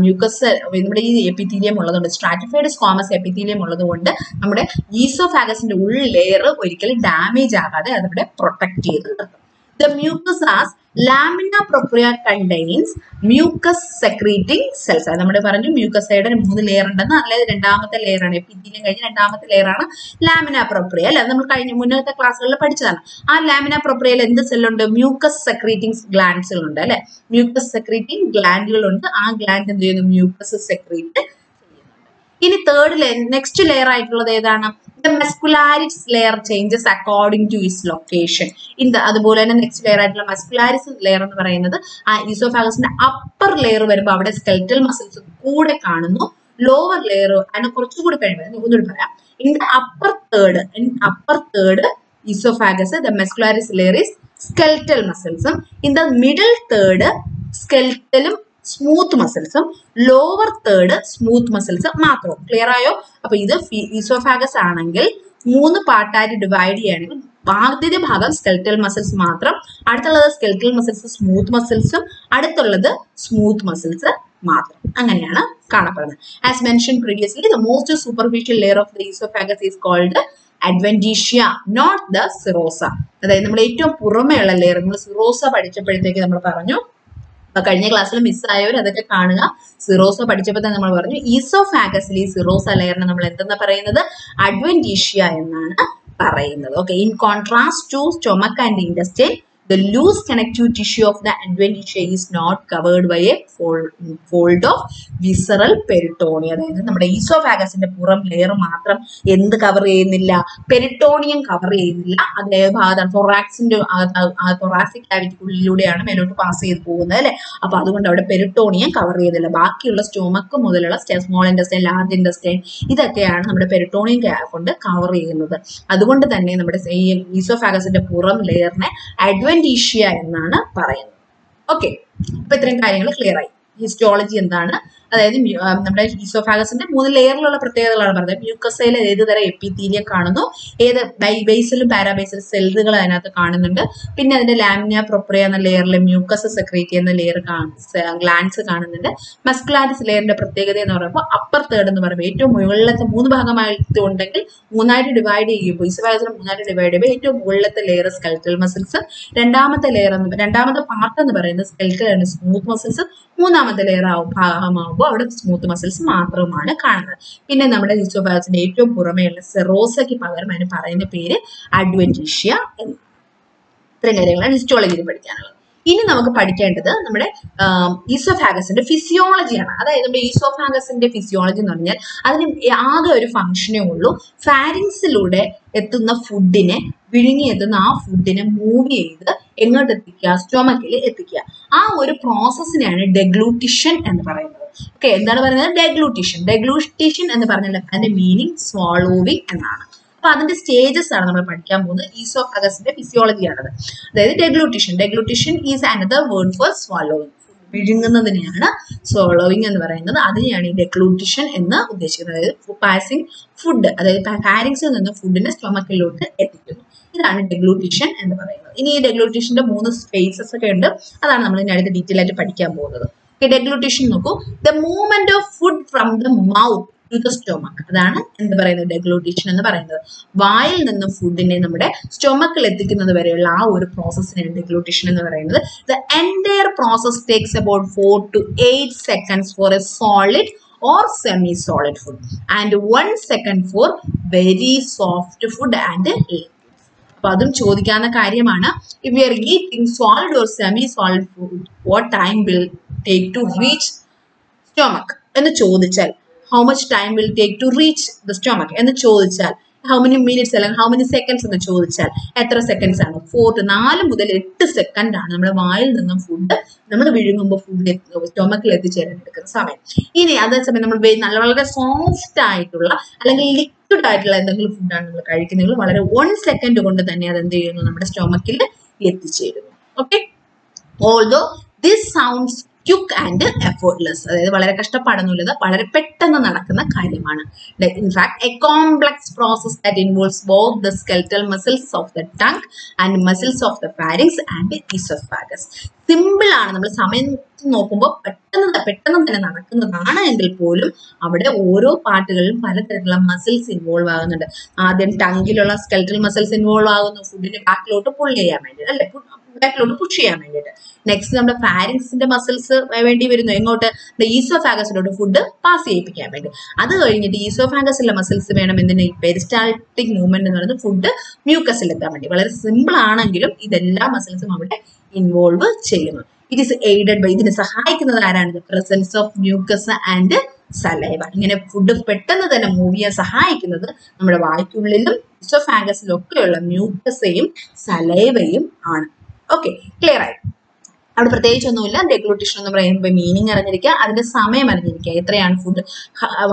മ്യൂക്കസ് നമ്മുടെ ഈ എപ്പിത്തീലിയം ഉള്ളതുകൊണ്ട് സ്ട്രാറ്റിഫൈഡ് സ്കോമസ് എപ്പിത്തീലിയം ഉള്ളതുകൊണ്ട് നമ്മുടെ ഈസോഫാഗസിന്റെ ഉൾ ലെയർ ഒരിക്കലും ഡാമേജ് ആകാതെ അതിവിടെ പ്രൊട്ടക്ട് ചെയ്തിട്ടുണ്ട്. The mucus mucusas lamina propria contains mucus secreting cells അത് നമ്മൾ പറഞ്ഞു മ്യൂക്കസയുടെ മൂന്ന് ലെയർ ഉണ്ടെന്ന്. അതായത് രണ്ടാമത്തെ ലെയർ ആണ്. ഇതിലും കഴിഞ്ഞ് രണ്ടാമത്തെ ലെയർ ആണ് ലാമിന പ്രൊപ്രിയ അല്ലെ? നമ്മൾ കഴിഞ്ഞ മുന്നത്തെ ക്ലാസ്സുകളിൽ പഠിച്ചതാണ്. ആ ലാമിന പ്രൊപ്രിയയിൽ എന്ത് സെല്ലുണ്ട് മ്യൂക്കസ് സെക്രീറ്റിംഗ് ഗ്ലാൻഡ്സുകൾ ഉണ്ട് അല്ലെ? മ്യൂക്കസ് സെക്രീറ്റിംഗ് ഗ്ലാൻഡുകൾ ഉണ്ട് ആ ഗ്ലാൻഡ് എന്ത് ചെയ്യുന്നു? മ്യൂക്കസ് സെക്രീറ്റ് ഇനി തേർഡ് ലെയർ നെക്സ്റ്റ് ലെയർ ആയിട്ടുള്ളത് ഏതാണ്? The muscularis layer changes according to its location in അതുപോലെ തന്നെ നെക്സ്റ്റ് ലെയർ ആയിട്ടുള്ള മെസ്കുലാരിസ് ലെയർ എന്ന് പറയുന്നത് ആ ഈസോഫാഗസിന്റെ അപ്പർ ലെയർ വരുമ്പോൾ അവിടെ സ്കെൽറ്റൽ മസിൽസ് കൂടെ കാണുന്നു. ലോവർ ലെയർ അതിനെ കുറച്ചുകൂടി കഴിയുമ്പോൾ ഒന്നുകൂടി പറയാം. In the upper third in upper third oesophagus the muscularis layer is skeletal മസിൽസും in the middle third സ്കെൽറ്റലും സ്മൂത്ത് മസിൽസും ലോവർ തേർഡ് സ്മൂത്ത് മസിൽസ് മാത്രവും ക്ലിയർ ആയോ? അപ്പൊ ഇത് ഈസോഫാഗസ് ആണെങ്കിൽ മൂന്ന് പാർട്ടായിട്ട് ഡിവൈഡ് ചെയ്യുകയാണെങ്കിൽ ആദ്യത്തെ ഭാഗം സ്കെൽറ്റൽ മസിൽസ് മാത്രം അടുത്തുള്ളത് സ്കെൽറ്റൽ മസിൽസ് സ്മൂത്ത് മസിൽസും അടുത്തുള്ളത് സ്മൂത്ത് മസിൽസ് മാത്രം. അങ്ങനെയാണ് കാണപ്പെടുന്നത്. As mention previously the most superficial layer of the oesophagus is called adventitia not the serosa അതായത് നമ്മൾ ഏറ്റവും പുറമെയുള്ള ലെയർ നമ്മൾ സിറോസ പഠിച്ചപ്പോഴത്തേക്ക് നമ്മൾ പറഞ്ഞു കഴിഞ്ഞ ക്ലാസ്സിൽ മിസ്സായവർ അതൊക്കെ കാണുക. സിറോസ പഠിച്ചപ്പോൾ തന്നെ നമ്മൾ പറഞ്ഞു ഈസോഫാഗസിലി സിറോസ ലെയറിനെ നമ്മൾ എന്തെന്നാ പറയുന്നത്? അഡ്വന്റീഷ്യ എന്നാണ് പറയുന്നത്. Okay in contrast to stomach and intestine the loose connective tissue of the adventitia is not covered by a fold, of visceral peritoneum. അതായത് നമ്മുടെ ഈസോഫാഗസിന്റെ പുറം ലെയർ മാത്രം എന്ത് കവർ ചെയ്യുന്നില്ല. പെരിട്ടോണിയം കവർ ചെയ്യുന്നില്ല. അതിലെ ഭാഗത്താണ് തൊറാക്സിന്റെ തൊറാസിക് ക്യാവിറ്റിക്കുള്ളിലൂടെയാണ് മേലോട്ട് പാസ് ചെയ്ത് പോകുന്നത് അല്ലെ? അപ്പൊ അതുകൊണ്ട് അവിടെ പെരിട്ടോണിയം കവർ ചെയ്യുന്നില്ല. ബാക്കിയുള്ള സ്റ്റോമക്ക് മുതലുള്ള സ്മോൾ ഇൻഡസ്റ്റൈൻ ലാർജ് ഇൻഡസ്റ്റൈൻ ഇതൊക്കെയാണ് നമ്മുടെ പെരിട്ടോണിയം കൊണ്ട് കവർ ചെയ്യുന്നത്. അതുകൊണ്ട് തന്നെ നമ്മുടെ ഈസോഫാഗസിന്റെ പുറം ലെയറിനെ അഡ്വന്റീഷ്യ എന്നാണ് പറയുന്നത്. ഓക്കെ അപ്പൊ ഇത്രയും കാര്യങ്ങൾ ക്ലിയർ ആയി. ഹിസ്റ്റോളജി എന്താണ്? അതായത് നമ്മുടെ ഈസോഫാഗസിന്റെ മൂന്ന് ലെയറിലുള്ള പ്രത്യേകതകളാണ് പറഞ്ഞത്. മ്യൂക്കസയിൽ ഏത് തരം എപ്പിത്തീലിയം കാണുന്നു ഏത് ബേസിലും പാരാബേസിലും സെല്ലുകൾ അതിനകത്ത് കാണുന്നുണ്ട്. പിന്നെ അതിന്റെ ലാമിന പ്രൊപ്രിയ എന്ന ലെയറിൽ മ്യൂക്കസ് സെക്രേറ്റ് ചെയ്യുന്ന ലെയർ ഗ്ലാൻസ് കാണുന്നുണ്ട്. മസ്കുലാരിസ് ലെയറിന്റെ പ്രത്യേകത എന്ന് പറയുമ്പോൾ അപ്പർ തേർഡ് എന്ന് പറയുമ്പോൾ ഏറ്റവും മുകളിലത്തെ മൂന്ന് ഭാഗമായിട്ട് ഉണ്ടെങ്കിൽ മൂന്നായിട്ട് ഡിവൈഡ് ചെയ്യുമ്പോൾ ഈസോഫാഗസിനെ മൂന്നായിട്ട് ഡിവൈഡ് ചെയ്യുമ്പോൾ ഏറ്റവും മുകളിലത്തെ ലെയർ സ്കെൽറ്റൽ മസിൽസ് രണ്ടാമത്തെ ലെയർ എന്ന് രണ്ടാമത്തെ പാർട്ട് എന്ന് പറയുന്നത് സ്കെൽറ്റൽ സ്മൂത്ത് മസിൽസ് മൂന്നാമത്തെ ലെയർ ആവും ഭാഗമാകുമ്പോൾ അവിടെ സ്മൂത്ത് മസിൽസ് മാത്രമാണ് കാണുന്നത്. പിന്നെ നമ്മുടെ ഹിസ്റ്റോഫാഗസിന്റെ ഏറ്റവും പുറമെയുള്ള സെറോസയ്ക്ക് പകരം അതിന് പറയുന്ന പേര് അഡ്വന്റീഷ്യ എന്ന്. ഇത്രയും കാര്യങ്ങളാണ് ഹിസ്റ്റോളജിയിൽ പഠിക്കാനുള്ളത്. ഇനി നമുക്ക് പഠിക്കേണ്ടത് നമ്മുടെ ഈസോഫാഗസിന്റെ ഫിസിയോളജിയാണ് അതായത് നമ്മുടെ ഈസോഫാഗസിന്റെ ഫിസിയോളജി എന്ന് പറഞ്ഞാൽ അതിന് ആകെ ഒരു ഫംഗ്ഷനേ ഉള്ളൂ. ഫാരിങ്സിലൂടെ എത്തുന്ന ഫുഡിനെ വിഴുങ്ങി എത്തുന്ന ആ ഫുഡിനെ മൂവ് ചെയ്ത് എങ്ങോട്ട് എത്തിക്കുക? സ്റ്റൊമക്കിൽ എത്തിക്കുക. ആ ഒരു പ്രോസസ്സിനെയാണ് ഡെഗ്ലൂട്ടിഷൻ എന്ന് പറയുന്നത്. ഓക്കെ എന്താണ് പറയുന്നത്? ഡെഗ്ലൂട്ടിഷൻ ഡെഗ്ലൂട്ടിഷൻ എന്ന് പറഞ്ഞാൽ അതിന്റെ മീനിങ് സ്വാളോവിങ് എന്നാണ്. അപ്പൊ അതിന്റെ സ്റ്റേജസ് ആണ് നമ്മൾ പഠിക്കാൻ പോകുന്നത്. ഈസോഫാഗസിന്റെ ഫിസിയോളജിയാണത് അതായത് deglutition deglutition is another word for swallowing വിഴുങ്ങുന്നതിനെയാണ് swallowing എന്ന് പറയുന്നത്. അതിനെയാണ് ഈ ഡെക്ലൂട്ടിഷൻ എന്ന് ഉദ്ദേശിക്കുന്നത്. അതായത് പാസിംഗ് ഫുഡ് അതായത് പാരിങ്സിൽ നിന്ന് ഫുഡിനെ സ്റ്റൊമക്കിലോട്ട് എത്തിക്കുന്നു. ഇതാണ് ഡെഗ്ലൂട്ടീഷൻ എന്ന് പറയുന്നത്. ഇനി ഈ ഡെഗ്ലൂട്ടീഷന്റെ മൂന്ന് സ്പേസസ് ഒക്കെ ഉണ്ട്. അതാണ് നമ്മൾ ഇനി അടുത്ത് ഡീറ്റെയിൽ ആയിട്ട് പഠിക്കാൻ പോകുന്നത്. ഡെഗ്ലൂട്ടീഷൻ നോക്കൂ. The movement of food from the mouth to the stomach അതാണ് എന്ത് പറയുന്നത്? ഡെഗ്ലൂട്ടീഷൻ എന്ന് പറയുന്നത്. വായിൽ നിന്ന് ഫുഡിനെ നമ്മുടെ സ്റ്റൊമക്കിൽ എത്തിക്കുന്നത് വരെയുള്ള ആ ഒരു പ്രോസസ്സിനാണ് ഡെഗ്ലൂട്ടീഷൻ എന്ന് പറയുന്നത്. The entire process takes about four to eight seconds for a solid or semi solid food and one second for very soft food and liquids അപ്പൊ അതും ചോദിക്കാവുന്ന കാര്യമാണ്. If you are eating solid or semi solid food what time will take to reach stomach എന്ന് ചോദിച്ചാൽ how much time will take to reach the stomach എന്ന് ചോദിച്ചാൽ ഹൗ മെനി മിനിറ്റ്സ് അല്ലെങ്കിൽ ഹൗ മെനി സെക്കൻഡ്സ് എന്ന് ചോദിച്ചാൽ എത്ര സെക്കൻഡ്സ് ആണ്? ഫോർ ടു നാല് മുതൽ എട്ട് സെക്കൻഡ് ആണ് നമ്മുടെ വായിൽ നിന്നും ഫുഡ് നമ്മൾ വിഴുങ്ങുമ്പോൾ ഫുഡ് സ്റ്റൊമക്കിൽ എത്തിച്ചേരാൻ എടുക്കുന്ന സമയം. ഇനി അതേസമയം നമ്മൾ നല്ല വളരെ സോഫ്റ്റ് ആയിട്ടുള്ള അല്ലെങ്കിൽ ലിക്വിഡ് ആയിട്ടുള്ള എന്തെങ്കിലും ഫുഡാണ് നമ്മൾ കഴിക്കുന്നതെങ്കിൽ വളരെ വൺ സെക്കൻഡ് കൊണ്ട് തന്നെ അത് എന്ത് ചെയ്യുന്നു? നമ്മുടെ സ്റ്റൊമക്കിൽ എത്തിച്ചേരുന്നു. Okay although this sounds quick and effortless അതായത് വളരെ കഷ്ടപ്പാടൊന്നുമില്ലാതെ വളരെ പെട്ടെന്ന് നടക്കുന്ന കാര്യമാണ്. In fact a complex process that involves both the skeletal muscles of the tongue and muscles of the pharynx and oesophagus simple ആണ്. നമ്മൾ സമയം നോക്കുമ്പോൾ പെട്ടെന്ന് പെട്ടെന്ന് തന്നെ നടക്കുന്നതാണ് എങ്കിൽ പോലും അവിടെ ഓരോ പാർട്ടുകളിലും പലതരത്തിലുള്ള മസിൽസ് ഇൻവോൾവ് ആകുന്നുണ്ട്. ആദ്യം ടങ്കിലുള്ള സ്കെൽറ്റൽ മസിൽസ് ഇൻവോൾവ് ആകുന്നു. ഫുഡിന്റെ ബാക്കിലോട്ട് പുൾ ചെയ്യാൻ വേണ്ടി അല്ലെ? ബാക്കിലോട്ട് പുഷ് ചെയ്യാൻ വേണ്ടിയിട്ട്. നെക്സ്റ്റ് നമ്മുടെ ഫാരിങ്സിന്റെ മസിൽസ് വേണ്ടി വരുന്നു. എങ്ങോട്ട്? ഈസോഫാഗസിലോട്ട് ഫുഡ് പാസ് ചെയ്യിപ്പിക്കാൻ വേണ്ടി. അത് കഴിഞ്ഞിട്ട് ഈസോഫാഗസിലെ മസിൽസ് വേണം എന്തിന് പെരിസ്റ്റാൾട്ടിക് മൂവ്മെന്റ് എന്ന് പറയുന്നത് ഫുഡ് മ്യൂക്കസിൽ എത്താൻ വേണ്ടി. വളരെ സിമ്പിൾ ആണെങ്കിലും ഇതെല്ലാ മസിൽസും അവിടെ ഇൻവോൾവ് ചെയ്യുന്നു. ഇറ്റ് ഈസ് എയ്ഡഡ് ബൈ ഇതിനെ സഹായിക്കുന്നത് ആരാണ്? Presence of mucus and saliva ഇങ്ങനെ ഫുഡ് പെട്ടെന്ന് തന്നെ മൂവ് ചെയ്യാൻ സഹായിക്കുന്നത് നമ്മുടെ വായ്ക്കുള്ളിലും ഇസോഫാഗസിലും ഒക്കെയുള്ള മ്യൂക്കസയും സലൈവയും ആണ്. ഓക്കെ ക്ലിയർ ആയി. അവിടെ പ്രത്യേകിച്ച് ഒന്നുമില്ല ഡെഗ്ലൂട്ടേഷൻ എന്ന് പറയുമ്പോൾ മീനിങ് അറിഞ്ഞിരിക്കുക അതിന്റെ സമയം അറിഞ്ഞിരിക്കുക. എത്രയാണ് ഫുഡ്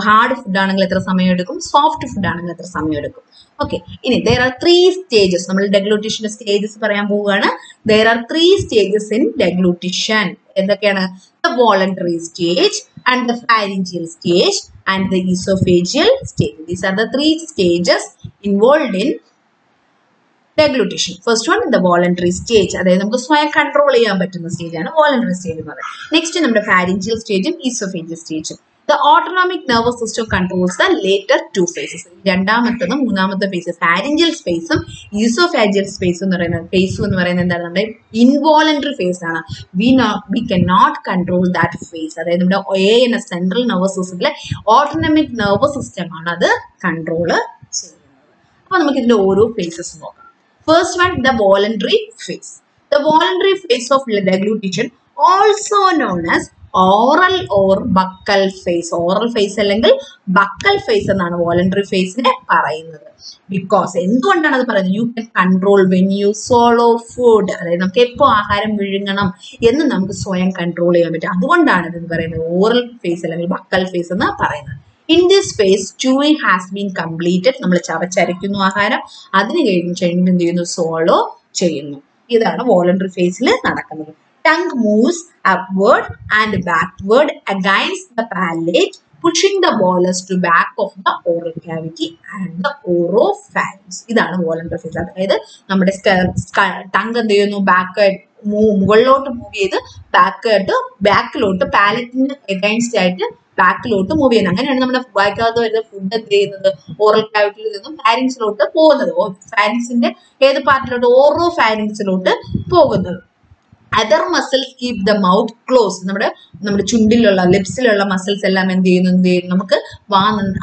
ഹാർഡ് ഫുഡ് ആണെങ്കിൽ എത്ര സമയം എടുക്കും സോഫ്റ്റ് ഫുഡ് ആണെങ്കിൽ എത്ര സമയം എടുക്കും ഓക്കെ ഇനി ദർ ആർ ത്രീ സ്റ്റേജസ് നമ്മൾ ഡെഗ്ലൂട്ടീഷന്റെ സ്റ്റേജസ് പറയാൻ പോവുകയാണ്. There are three stages in deglutition എന്തൊക്കെയാണ്? The voluntary stage and the pharyngeal stage and the oesophageal stage these are the three stages involve in deglutition first one the voluntary stage അതായത് നമുക്ക് സ്വയം കൺട്രോൾ ചെയ്യാൻ പറ്റുന്ന സ്റ്റേജാണ് വോളണ്ടറി സ്റ്റേജ് എന്ന് പറയുന്നത്. നെക്സ്റ്റ് നമ്മുടെ ഫാരിഞ്ചിയൽ സ്റ്റേജും esophageal സ്റ്റേജും the autonomic nervous system controls the later two phases രണ്ടാമത്തതും മൂന്നാമത്തെ ഫേസ് ഫാരിഞ്ചിയൽ സ്പേസും ഈസോഫാജിയൽ സ്പേസ് എന്ന് പറയുന്നത് ഫേസും എന്ന് പറയുന്നത് എന്താണ്? നമ്മുടെ ഇൻവോളണ്ടറി ഫേസ് ആണ്. We know we can not control that phase അതായത് നമ്മുടെ എ എന്ന സെൻട്രൽ നെർവസ് സിസ്റ്റത്തിലെ ഓട്ടോണോമിക് നെർവസ് സിസ്റ്റം ആണ് അത് കൺട്രോൾ ചെയ്യുന്നത്. അപ്പൊ നമുക്ക് ഇതിന്റെ ഓരോ ഫേസസ് നോക്കാം. First one the voluntary phase the voluntary phase of deglutition also known as oral or buccal phase oral phase അല്ലെങ്കിൽ ബക്കൽ ഫേസ് എന്നാണ് വോളണ്ടറി ഫേസിനെ പറയുന്നത്. ബിക്കോസ് എന്തുകൊണ്ടാണ് അത് പറയുന്നത്? You can control when you swallow food അതായത് നമുക്ക് എപ്പോൾ ആഹാരം വിഴുങ്ങണം എന്ന് നമുക്ക് സ്വയം കൺട്രോൾ ചെയ്യാൻ പറ്റും. അതുകൊണ്ടാണ് ഇത് പറയുന്നത് ഓറൽ ഫേസ് അല്ലെങ്കിൽ ബക്കൽ ഫേസ് എന്ന് പറയുന്നത്. In this space chewing has been completed നമ്മൾ ചവച്ചരയ്ക്കുന്നു ആഹാരം. അതിന് കഴിഞ്ഞ് ചെയ്യുന്നത് എന്ത് ചെയ്യുന്നു? സോളോ ചെയ്യുന്നു. ഇതാണ് വോളണ്ടറി ഫേസിൽ നടക്കുന്നത്. Tongue moves upward and backward against the palate pushing the bolus to back of the oro cavity and the oro pharynx ഇതാണ് വോളണ്ടറി ഫേസ് അതായത് നമ്മുടെ ടങ് എന്ത് ചെയ്യുന്നു? ബാക്ക് മുകളിലോട്ട് മൂവ് ചെയ്ത് ബാക്കായിട്ട് ബാക്കിലോട്ട് പാലറ്റിന് എഗൈൻസ്റ്റ് ആയിട്ട് ബാക്കിലോട്ട് മൂവ് ചെയ്യുന്നത്. അങ്ങനെയാണ് നമ്മുടെ വായിക്കാതെ വരുന്ന ഫുഡ് എന്ത് ചെയ്യുന്നത്? ഓറൽ ക്യാവിറ്റിയിൽ നിന്നും ഫാരിങ്സിലോട്ട് പോകുന്നത്. ഫാരിങ്സിന്റെ ഏത് പാർട്ടിലോട്ട് ഓറോ ഫാരിങ്സിലോട്ട് പോകുന്നത്. Other muscles keep the mouth close നമ്മുടെ നമ്മുടെ ചുണ്ടിലുള്ള ലിപ്സിലുള്ള മസിൽസ് എല്ലാം എന്ത് ചെയ്യുന്നു? എന്ത് ചെയ്യുന്നു? നമുക്ക് വാ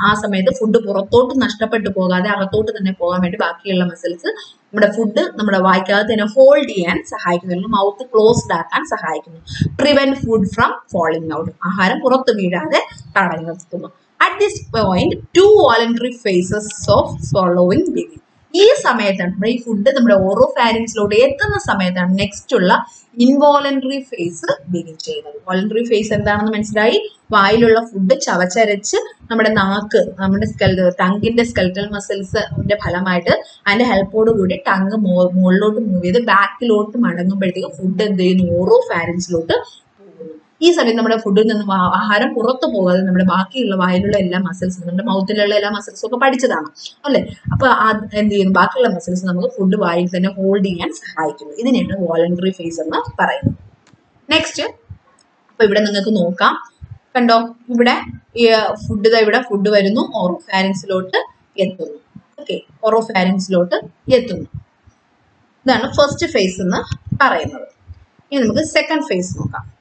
ആ സമയത്ത് ഫുഡ് പുറത്തോട്ട് നഷ്ടപ്പെട്ടു പോകാതെ അകത്തോട്ട് തന്നെ പോകാൻ വേണ്ടി ബാക്കിയുള്ള മസിൽസ് നമ്മുടെ ഫുഡ് നമ്മുടെ വായിക്കാതെ തന്നെ ഹോൾഡ് ചെയ്യാൻ സഹായിക്കുന്നു. മൗത്ത് ക്ലോസ്ഡ് ആക്കാൻ സഹായിക്കുന്നു. Prevent food from falling out ആഹാരം പുറത്ത് വീഴാതെ തടഞ്ഞു നിർത്തുന്നു. At this point to voluntary phases of swallowing begin ഈ സമയത്താണ് നമ്മുടെ ഈ ഫുഡ് നമ്മുടെ ഓറോ ഫാരിൻസിലോട്ട് എത്തുന്ന സമയത്താണ് നെക്സ്റ്റ് ഉള്ള ഇൻവോളണ്ടറി ഫേസ് ബിഗിൻ ചെയ്യുന്നത്. വോളണ്ടറി ഫേസ് എന്താണെന്ന് മനസ്സിലായി? വായിലുള്ള ഫുഡ് ചവച്ചരച്ച് നമ്മുടെ നാക്ക് നമ്മുടെ സ്കെൽ ടങ്ങിന്റെ സ്കെൽറ്റൽ മസിൽസിന്റെ ഫലമായിട്ട് അതിന്റെ ഹെൽപ്പോട് കൂടി ടങ് മുകളിലോട്ട് മൂവ് ചെയ്ത് ബാക്കിലോട്ട് മടങ്ങുമ്പോഴത്തേക്കും ഫുഡ് എന്ത് ചെയ്യുന്നു? ഓറോ ഫാരിങ്സിലോട്ട് പോകുന്നു ഈ സമയത്ത് നമ്മുടെ ഫുഡിൽ നിന്ന് ആഹാരം പുറത്തു പോകാതെ നമ്മുടെ ബാക്കിയുള്ള വായിലുള്ള എല്ലാ മസിൽസും നമ്മുടെ മൗത്തിലുള്ള എല്ലാ മസിൽസും ഒക്കെ പഠിച്ചതാണ്. അല്ലെ? അപ്പൊ എന്ത് ചെയ്യുന്നു? ബാക്കിയുള്ള മസിൽസ് നമുക്ക് ഫുഡ് വായിൽ തന്നെ ഹോൾഡ് ചെയ്യാൻ സഹായിക്കുന്നു. ഇതിനെയാണ് വോളണ്ടറി ഫേസ് എന്ന് പറയുന്നത്. നെക്സ്റ്റ് അപ്പൊ ഇവിടെ നിങ്ങൾക്ക് നോക്കാം. കണ്ടോ? ഇവിടെ ഫുഡ് ഇവിടെ ഫുഡ് വരുന്നു. ഓറോ ഫാരിങ്സിലോട്ട് എത്തുന്നു. ഓക്കെ ഓറോ ഫാരിങ്സിലോട്ട് എത്തുന്നു. ഇതാണ് ഫസ്റ്റ് ഫേസ് എന്ന് പറയുന്നത്. ഇനി നമുക്ക് സെക്കൻഡ് ഫേസ് നോക്കാം.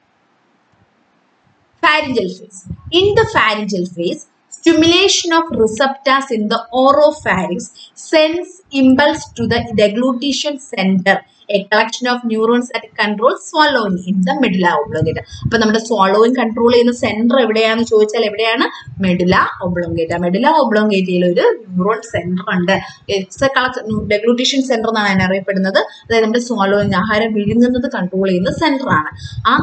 Pharyngeal phase. In the pharyngeal phase, stimulation of receptors in the oropharynx sends impulse to the deglutition center, a collection of neurons that control swallowing in the medulla oblongata. അപ്പൊ നമ്മുടെ swallowing കൺട്രോൾ ചെയ്യുന്ന സെന്റർ എവിടെയാന്ന് ചോദിച്ചാൽ എവിടെയാണ്? മെഡുല ഒബ്ലോങ്കേറ്റ മെഡുല ഒബ്ലോങ്കേറ്റയിൽ ഒരു ന്യൂറോൺ സെന്റർ ഉണ്ട്. ഡെഗ്ലൂട്ടീഷൻ സെന്റർ എന്നാണ് അതിനെ അറിയപ്പെടുന്നത്. അതായത് നമ്മുടെ swallowing ആഹാരം വിഴുങ്ങുന്നത് കൺട്രോൾ ചെയ്യുന്ന സെന്റർ ആണ്. ആ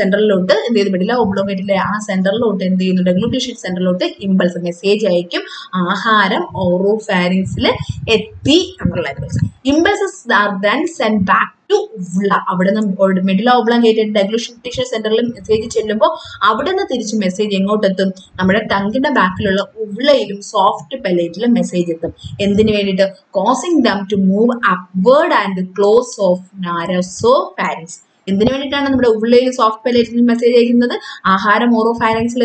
സെന്ററിലോട്ട് എന്ത് ചെയ്യുന്നു? മെഡുല ഒബ്ലോങ്കേറ്റിലെ ആ സെന്ററിലോട്ട് എന്ത് ചെയ്യുന്നു? ഡെഗ്ലൂട്ടീഷൻ സെന്ററിലോട്ട് ഇമ്പൾസ് മെസ്സേജ് അയക്കും. ആഹാരം ഓറോ ഫാരിങ്സിൽ എത്തി എന്നുള്ള impulses are than then send back to ഉള്ള അവിടെ നിന്ന് മെഡില ഓബ്ലാങ്കേറ്റഡ് ഡെഗ്ലൂഷൻ സെന്ററിൽ മെസ്സേജ് ചെല്ലുമ്പോൾ അവിടെ നിന്ന് തിരിച്ച് മെസ്സേജ് എങ്ങോട്ടെത്തും? നമ്മുടെ ടങ്കിന്റെ ബാക്കിലുള്ള ഉള്ളയിലും സോഫ്റ്റ് പെലേറ്റിലും മെസ്സേജ് എത്തും. എന്തിനു വേണ്ടിയിട്ട്? Causing them to move upward and close off naso pharynx എന്തിനു വേണ്ടിയിട്ടാണ് നമ്മുടെ ഉള്ളിൽ സോഫ്റ്റ് പെലേറ്റിൽ മെസ്സേജ് അയക്കുന്നത്? ആഹാരം ഓറോ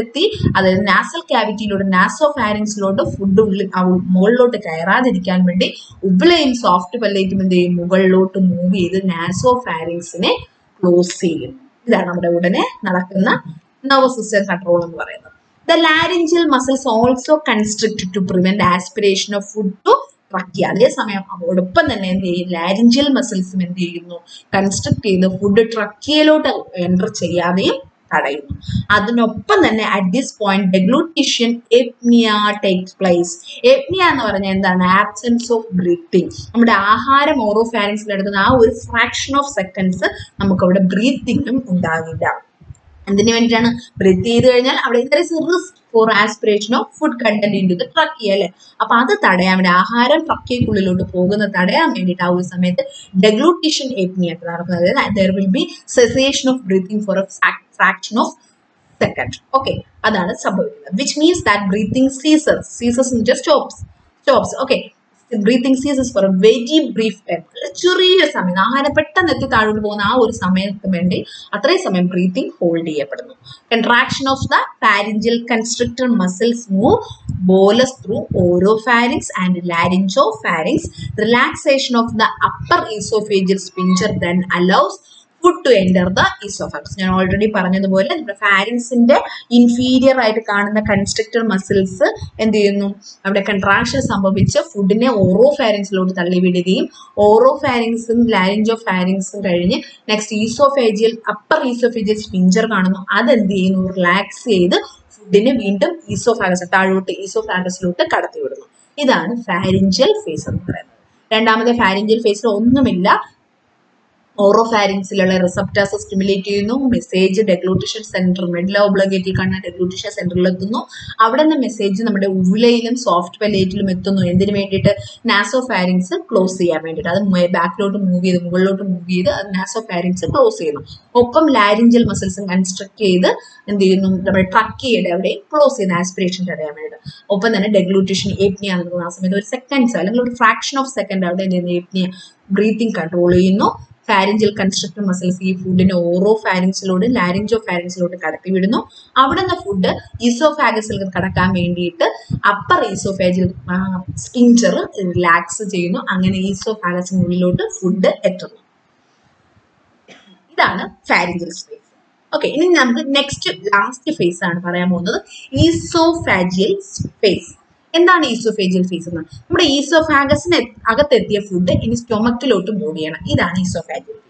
എത്തി. അതായത് നാസൽ ക്യാവിറ്റിയിലൂടെ നാസോ ഫാരിങ്സിലോട്ട് ഫുഡ് ഉള്ളിൽ മുകളിലോട്ട് കയറാതിരിക്കാൻ വേണ്ടി ഉള്ളിലും സോഫ്റ്റ് പെലേറ്റും എന്ത് ചെയ്യും? മുകളിലോട്ട് മൂവ് ചെയ്ത് നാസോ ഫാരിങ്സിനെ ക്ലോസ് ചെയ്യും. ഇതാണ് നമ്മുടെ ഉടനെ നടക്കുന്ന നർവസ് സിസ്റ്റം കൺട്രോൾ എന്ന് പറയുന്നത്. The laryngeal muscles also constrict to prevent aspiration of food to trachea അതേസമയം അതോടൊപ്പം തന്നെ എന്ത് ചെയ്യും? ലാരിഞ്ചിയൽ മസിൽസും എന്ത് ചെയ്യുന്നു? കൺസ്ട്രക്ട് ചെയ്ത് ഫുഡ് ട്രക്കിയയിലോട്ട് എന്റർ ചെയ്യാതെയും തടയുന്നു. അതിനൊപ്പം തന്നെ at this point deglutition apnoea takes place apnoea എന്ന് പറഞ്ഞാൽ എന്താണ്? ആബ്സെൻസ് ഓഫ് ബ്രീത്തിങ് നമ്മുടെ ആഹാരം ഓരോ ഫാരിങ്സിൽ എടുക്കുന്ന ആ ഒരു ഫ്രാക്ഷൻ ഓഫ് സെക്കൻഡ്സ് നമുക്കവിടെ ബ്രീത്തിങ്ങും ഉണ്ടാകില്ല. എന്തിനു വേണ്ടിയിട്ടാണ്? ബ്രീത്ത് ചെയ്ത് കഴിഞ്ഞാൽ അവിടെ for aspiration of food content into the trachea അല്ലെ? അപ്പൊ അത് തടയാൻ വേണ്ടി ആഹാരം ട്രക്കിയക്കുള്ളിലോട്ട് പോകുന്ന തടയാൻ വേണ്ടിയിട്ട് ആ ഒരു സമയത്ത് ഡെഗ്ലൂട്ടീഷൻ എപ്നിയായിട്ട് നടക്കുന്നത്. There will be cessation of breathing for a fraction of second okay അതാണ് സംഭവിക്കുന്നത്. Which means that breathing ceases ceases stops stops okay breathing ceases for a very brief time ചെറിയ സമയം ആഹാരം പെട്ടെന്ന് എത്തി താഴോട്ട് പോകുന്ന ആ ഒരു സമയത്ത് വേണ്ടി അത്രയും സമയം ബ്രീത്തിങ് ഹോൾഡ് ചെയ്യപ്പെടുന്നു. Contraction of the pharyngeal constrictor muscles move bolus through oro pharynx and laryngo pharynx relaxation of the upper oesophageal sphincter then allows food to enter the oesophagus ഞാൻ ഓൾറെഡി പറഞ്ഞതുപോലെ നമ്മുടെ ഫാരിൻസിന്റെ ഇൻഫീരിയർ ആയിട്ട് കാണുന്ന കൺസ്ട്രക്ടർ മസിൽസ് എന്ത് ചെയ്യുന്നു അവിടെ കൺട്രാക്ഷൻ സംഭവിച്ച് ഫുഡിനെ ഓറോ ഫാരിൻസിലോട്ട് തള്ളിവിടുകയും ഓറോ ഫാരിങ്സും ലാരിഞ്ചോ ഫാരിൻസും കഴിഞ്ഞ് next oesophageal upper oesophageal sphincter കാണുന്നു. അത് അതെന്ത് ചെയ്യുന്നു റിലാക്സ് ചെയ്ത് ഫുഡിനെ വീണ്ടും ഈസോഫാഗസ് താഴോട്ട് ഈസോഫാഗസിലോട്ട് കടത്തിവിടുന്നു. ഇതാണ് ഫാരിഞ്ചൽ ഫേസ് എന്ന് പറയുന്നത്. രണ്ടാമത്തെ ഫാരിഞ്ചൽ ഫേസിൽ ഒന്നുമില്ല. ഓറോ റിസപ്റ്റാസ് സ്റ്റിമുലേറ്റ് ചെയ്യുന്നു. മെസ്സേജ് ഡെഗ്ലൂട്ടിഷൻ സെന്റർ മെഡില ഒബ്ലഗേറ്റിൽ കാണുന്ന ഡെഗ്ലൂട്ടിഷൻ സെന്ററിൽ എത്തുന്നു. അവിടെ നിന്ന് മെസ്സേജ് നമ്മുടെ ഉള്ളയിലും സോഫ്റ്റ് പെലേറ്റിലും എത്തുന്നു. എന്തിനു വേണ്ടിയിട്ട്? നാസോ ഫാരിങ്സ് ക്ലോസ് ചെയ്യാൻ വേണ്ടിയിട്ട്. അത് ബാക്കിലോട്ട് മൂവ് ചെയ്ത് മുകളിലോട്ട് മൂവ് ചെയ്ത് അത് നാസോ ഫാരിങ്സ് ക്ലോസ് ചെയ്യുന്നു. ഒപ്പം ലാരിഞ്ചൽ മസിൽസും കൺസ്ട്രക്ട് ചെയ്ത് എന്ത് ചെയ്യുന്നു? നമ്മുടെ ട്രക്കിയുടെ അവിടെ ക്ലോസ് ചെയ്യുന്ന. ആസ്പിറേഷൻ തടയാൻ വേണ്ടിയിട്ട് ഒപ്പം തന്നെ ഡെഗ്ലൂട്ടിഷൻ ഏപ്നിയ പറയുന്ന ആ സമയത്ത് ഒരു സെക്കൻഡ്സ് അല്ലെങ്കിൽ ഒരു ഫ്രാക്ഷൻ ഓഫ് സെക്കൻഡ് അവിടെ എന്ത് ചെയ്യുന്നു? ഏപ്നിയ ബ്രീത്തിങ് കൺട്രോൾ ചെയ്യുന്നു. ഫാരിഞ്ചൽ കൺസ്ട്രക്ട് മസിൽസ് ഈ ഫുഡിനെ ഓറോ ഫാരിങ്സിലോട്ട് ലാരിഞ്ചോ ഫാരിൻസിലോട്ട് കടത്തി വിടുന്നു. അവിടെ നിന്ന് ഫുഡ് ഈസോഫാഗസിൽ കടക്കാൻ വേണ്ടിയിട്ട് അപ്പർ ഈസോഫാജിൽ സ്കിഞ്ചർ റിലാക്സ് ചെയ്യുന്നു. അങ്ങനെ ഈസോഫാഗസിനുള്ളിലോട്ട് ഫുഡ് എത്തുന്നു. ഇതാണ് ഫാരിഞ്ചിൽ സ്പേസ് ഓക്കെ ഇനി നമുക്ക് നെക്സ്റ്റ് ലാസ്റ്റ് ഫേസ് ആണ് പറയാൻ പോകുന്നത്. ഈസോഫാജിയൽ ഫേസ് എന്താണ് ഈസോഫേജിയൽ ഫീസ് എന്ന്? നമ്മുടെ ഈസോഫാഗസിന് അകത്തെത്തിയ ഫുഡ് ഇനി സ്റ്റൊമക്കിലോട്ട് മൂവ് ചെയ്യണം. ഇതാണ് ഈസോഫാജിയൽ ഫീസ്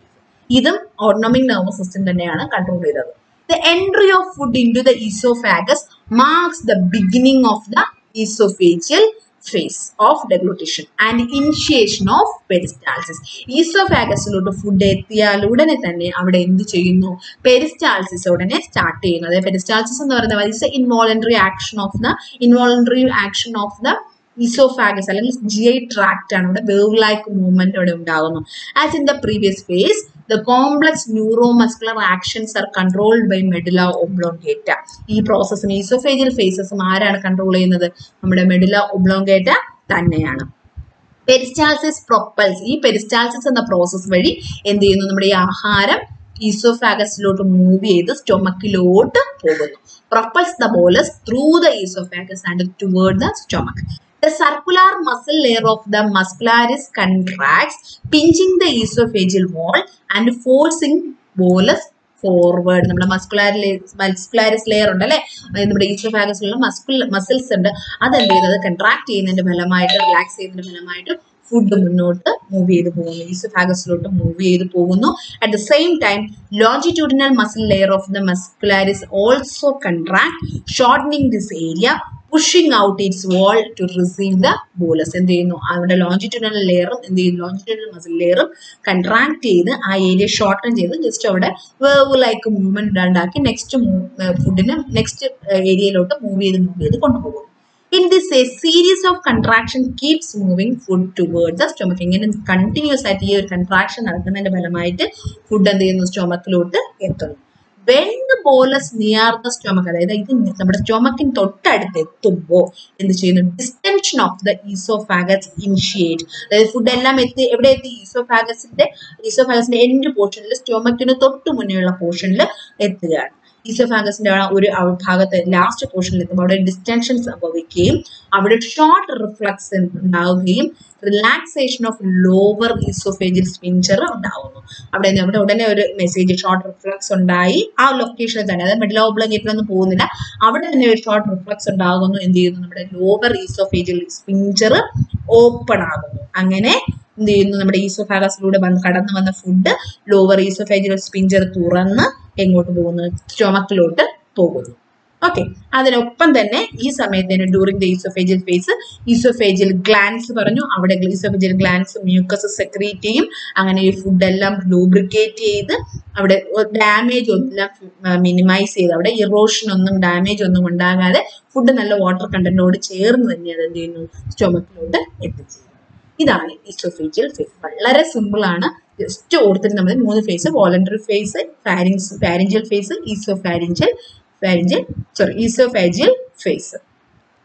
ഇതും ഓട്ടോണോമിക് നെർവസ് സിസ്റ്റം തന്നെയാണ് കൺട്രോൾ ചെയ്തത്. The entry of food in to the oesophagus marks the beginning of the oesophageal phase of deglutition and initiation of peristalsis. ഈസോഫാഗസിലോട്ട് ഫുഡ് എത്തിയാൽ ഉടനെ തന്നെ അവിടെ എന്ത് ചെയ്യുന്നു? പെരിസ്റ്റാൾസിസ് ഉടനെ സ്റ്റാർട്ട് ചെയ്യുന്നത് പെരിസ്റ്റാൾസിസ് എന്ന് പറയുന്നത് it's involuntary action of the involuntary action of the oesophagus അല്ലെങ്കിൽ ജി ഐ ട്രാക്ട് ആണ്. ഇവിടെ വേവ് ലൈക്ക് മൂവ്മെന്റ് അവിടെ ഉണ്ടാകുന്നു. As in the previous phase the complex neuromuscular actions are controlled by medulla oblongata ഈ പ്രോസസ്സിന് ഈസോഫേജിയൽ ഫേസസും ആരാണ് കൺട്രോൾ ചെയ്യുന്നത്? നമ്മുടെ മെഡില ഒബ്ലോങ്കേറ്റ തന്നെയാണ്. പെരിസ്റ്റാൾസിസ് പ്രൊപ്പൽസ് ഈ പെരിസ്റ്റാൾസിസ് എന്ന പ്രോസസ്സ് വഴി എന്ത് ചെയ്യുന്നു? നമ്മുടെ ഈ ആഹാരം ഈസോഫാഗസിലോട്ട് മൂവ് ചെയ്ത് സ്റ്റൊമക്കിലോട്ട് പോകുന്നു. Propels the bolus through the oesophagus and toward the stomach The circular muscle layer of the muscularis contracts, pinching the esophageal wall and forcing bolus forward നമ്മുടെ മസ്കുലാരി മസ്കുലാരിസ് ലെയർ ഉണ്ട് അല്ലെ? നമ്മുടെ ഈസോഫാഗസിലുള്ള മസ്കുൽ മസിൽസ് ഉണ്ട്. അതെന്ത് ചെയ്യുന്നത്? കൺട്രാക്ട് ചെയ്യുന്നതിന്റെ ഫലമായിട്ട് റിലാക്സ് ചെയ്യുന്നതിന്റെ ഫലമായിട്ട് ഫുഡ് മുന്നോട്ട് മൂവ് ചെയ്ത് പോകുന്നു. ഈസോഫാഗസിലോട്ട് മൂവ് ചെയ്ത് പോകുന്നു. At the same time longitudinal muscle layer of the muscularis also contract shortening this area pushing out its wall to receive the bolus എന്ത് ചെയ്യുന്നു? അവരുടെ ലോഞ്ചിറ്റ്യൂഡിനൽ ലെയറും എന്ത് ചെയ്യുന്നു? ലോഞ്ചിറ്റ്യൂഡിനൽ മസിൽ ലെയറും കൺട്രാക്ട് ചെയ്ത് ആ ഏരിയ ഷോർട്ടൺ ചെയ്ത് ജസ്റ്റ് അവിടെ വേവ് ലൈക്ക് മൂവ്മെന്റ് ഉണ്ടാക്കി നെക്സ്റ്റ് ഫുഡിന് നെക്സ്റ്റ് ഏരിയയിലോട്ട് മൂവ് ചെയ്ത് മൂവ് ചെയ്ത് കൊണ്ടുപോകും in this a series of contraction keeps moving food toward the stomach ഇങ്ങനെ കണ്ടിന്യൂസ് ആയിട്ട് ഈ ഒരു കൺട്രാക്ഷൻ നടക്കുന്നതിന്റെ ഫലമായിട്ട് ഫുഡ് എന്ത് ചെയ്യുന്നു? സ്റ്റൊമക്കിലോട്ട് എത്തുന്നു. When the bolus near the stomach അതായത് ഇത് നമ്മുടെ സ്റ്റൊമക്കിന് തൊട്ടടുത്ത് എത്തുമ്പോൾ എന്ത് ചെയ്യുന്നു? Distension of the oesophagus initiate അതായത് ഫുഡ് എല്ലാം എത്തി എവിടെ എത്തി? ഈസോഫാഗസിന്റെ ഈസോഫാഗസിന്റെ എൻഡ് പോർഷനിൽ സ്റ്റൊമക്കിന് തൊട്ട് മുന്നേയുള്ള പോർഷനിൽ എത്തുകയാണ്. ഈസോഫാഗസിന്റെ ഒരു ഭാഗത്ത് ലാസ്റ്റ് പോർഷനിൽ എത്തുമ്പോൾ അവിടെ ഡിസ്റ്റൻഷൻ സംഭവിക്കുകയും അവിടെ ഷോർട്ട് റിഫ്ലക്സ് ഉണ്ടാവുകയും relaxation of lower oesophageal sphincter ഉണ്ടാവുന്നു. അവിടെ നമ്മുടെ ഉടനെ ഒരു മെസ്സേജ് ഷോർട്ട് റിഫ്ലക്സ് ഉണ്ടായി. ആ ലൊക്കേഷനിൽ തന്നെ അതായത് മിഡിൽ ഓബ്ലഗേറ്റിലൊന്നും പോകുന്നില്ല. അവിടെ തന്നെ ഒരു ഷോർട്ട് റിഫ്ലക്സ് ഉണ്ടാകുന്നു. എന്ത് ചെയ്യുന്നു? നമ്മുടെ ലോവർ ഈസോഫേജിൽ സ്പിഞ്ചർ ഓപ്പൺ ആകുന്നു. അങ്ങനെ എന്ത് ചെയ്യുന്നു? നമ്മുടെ ഈസോഫാഗസിലൂടെ കടന്നു വന്ന ഫുഡ് ലോവർ ഈസോഫേജിയൽ സ്പിഞ്ചർ തുറന്ന് എങ്ങോട്ട് പോകുന്നു? സ്റ്റൊമക്കിലോട്ട് പോകുന്നു. ഓക്കെ അതിനൊപ്പം തന്നെ ഈ സമയത്ത് തന്നെ during the oesophageal phase oesophageal glands പറഞ്ഞു. അവിടെ ഈസോഫേജിയൽ ഗ്ലാൻസ് മ്യൂക്കസ് സെക്രീറ്റ് ചെയ്യും. അങ്ങനെ ഈ ഫുഡ് എല്ലാം ലൂബ്രിക്കേറ്റ് ചെയ്ത് അവിടെ ഡാമേജ് എല്ലാം മിനിമൈസ് ചെയ്ത് അവിടെ ഇറോഷൻ ഒന്നും ഡാമേജ് ഒന്നും ഉണ്ടാകാതെ ഫുഡ് നല്ല വാട്ടർ കണ്ടന്റോട് ചേർന്ന് തന്നെ അത് എന്ത് ചെയ്യുന്നു? സ്റ്റൊമക്കിലോട്ട് എത്തിച്ചേരും ഇതാണ് ഇസ്ട്രോഫേജിയൽ ഫേസ് വളരെ സിമ്പിൾ ആണ്. ജസ്റ്റ് ഓർത്തിട്ട് നമ്മൾ മൂന്ന് phase voluntary phase pharynx pharyngeal phase oeso pharyngeal sorry oesophageal phase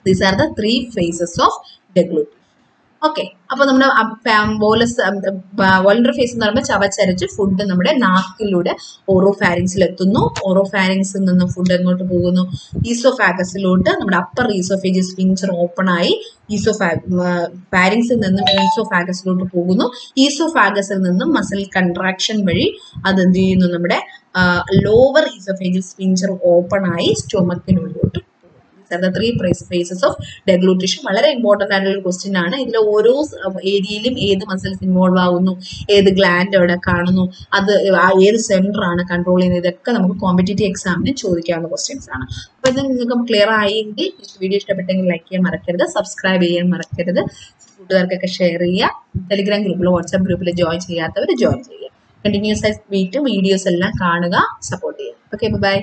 these are the three phases of deglutition okay അപ്പൊ നമ്മുടെ ബോലസ് വോളണ്ടറി ഫേസ് എന്ന് പറയുമ്പോൾ ചവച്ചരച്ച് ഫുഡ് നമ്മുടെ നാക്കിലൂടെ ഓറോ ഫാരിങ്സിൽ എത്തുന്നു. ഓറോ ഫാരിങ്സിൽ നിന്ന് ഫുഡ് എങ്ങോട്ട് പോകുന്നു? ഈസോഫാഗസിലോട്ട് നമ്മുടെ അപ്പർ ഈസോഫേജസ് ഫിഞ്ചർ ഓപ്പൺ ആയി ഈസോ ഫാരിങ്സിൽ നിന്നും ഈസോഫാഗസിലോട്ട് പോകുന്നു. ഈസോഫാഗസിൽ നിന്നും മസിൽ കൺട്രാക്ഷൻ വഴി അത് എന്ത് ചെയ്യുന്നു? നമ്മുടെ ലോവർ ഈസോഫേജസ് ഫിഞ്ചർ ഓപ്പൺ ആയി സ്റ്റൊമക്കിനുള്ളിലോട്ട് ത്രീ ഫേസസ് ഓഫ് ഡെഗ്ലൂട്ടിഷൻ വളരെ ഇമ്പോർട്ടന്റ് ആയിട്ടുള്ള ക്വസ്റ്റ്യൻ ആണ്. ഇതിൽ ഓരോ ഏരിയയിലും ഏത് മസിൽസ് ഇൻവോൾവ് ആവുന്നു ഏത് ഗ്ലാൻഡ് അവിടെ കാണുന്നു അത് ഏത് സെന്റർ ആണ് കൺട്രോൾ ചെയ്യുന്നത് ഇതൊക്കെ നമുക്ക് കോമ്പറ്റേറ്റീവ് എക്സാമിന് ചോദിക്കാവുന്ന ക്വസ്റ്റ്യൻസ് ആണ്. അപ്പൊ ഇത് നിങ്ങൾക്ക് ക്ലിയർ ആയെങ്കിൽ വീഡിയോ ഇഷ്ടപ്പെട്ടെങ്കിൽ ലൈക്ക് ചെയ്യാൻ മറക്കരുത് സബ്സ്ക്രൈബ് ചെയ്യാൻ മറക്കരുത് കൂട്ടുകാർക്കൊക്കെ ഷെയർ ചെയ്യുക ടെലിഗ്രാം ഗ്രൂപ്പിൽ വാട്സാപ്പ് ഗ്രൂപ്പിൽ ജോയിൻ ചെയ്യാത്തവർ ജോയിൻ ചെയ്യുക. കണ്ടിന്യൂസ് ആയി വീട്ടും വീഡിയോസ് എല്ലാം കാണുക സപ്പോർട്ട് ചെയ്യുക. Okay bye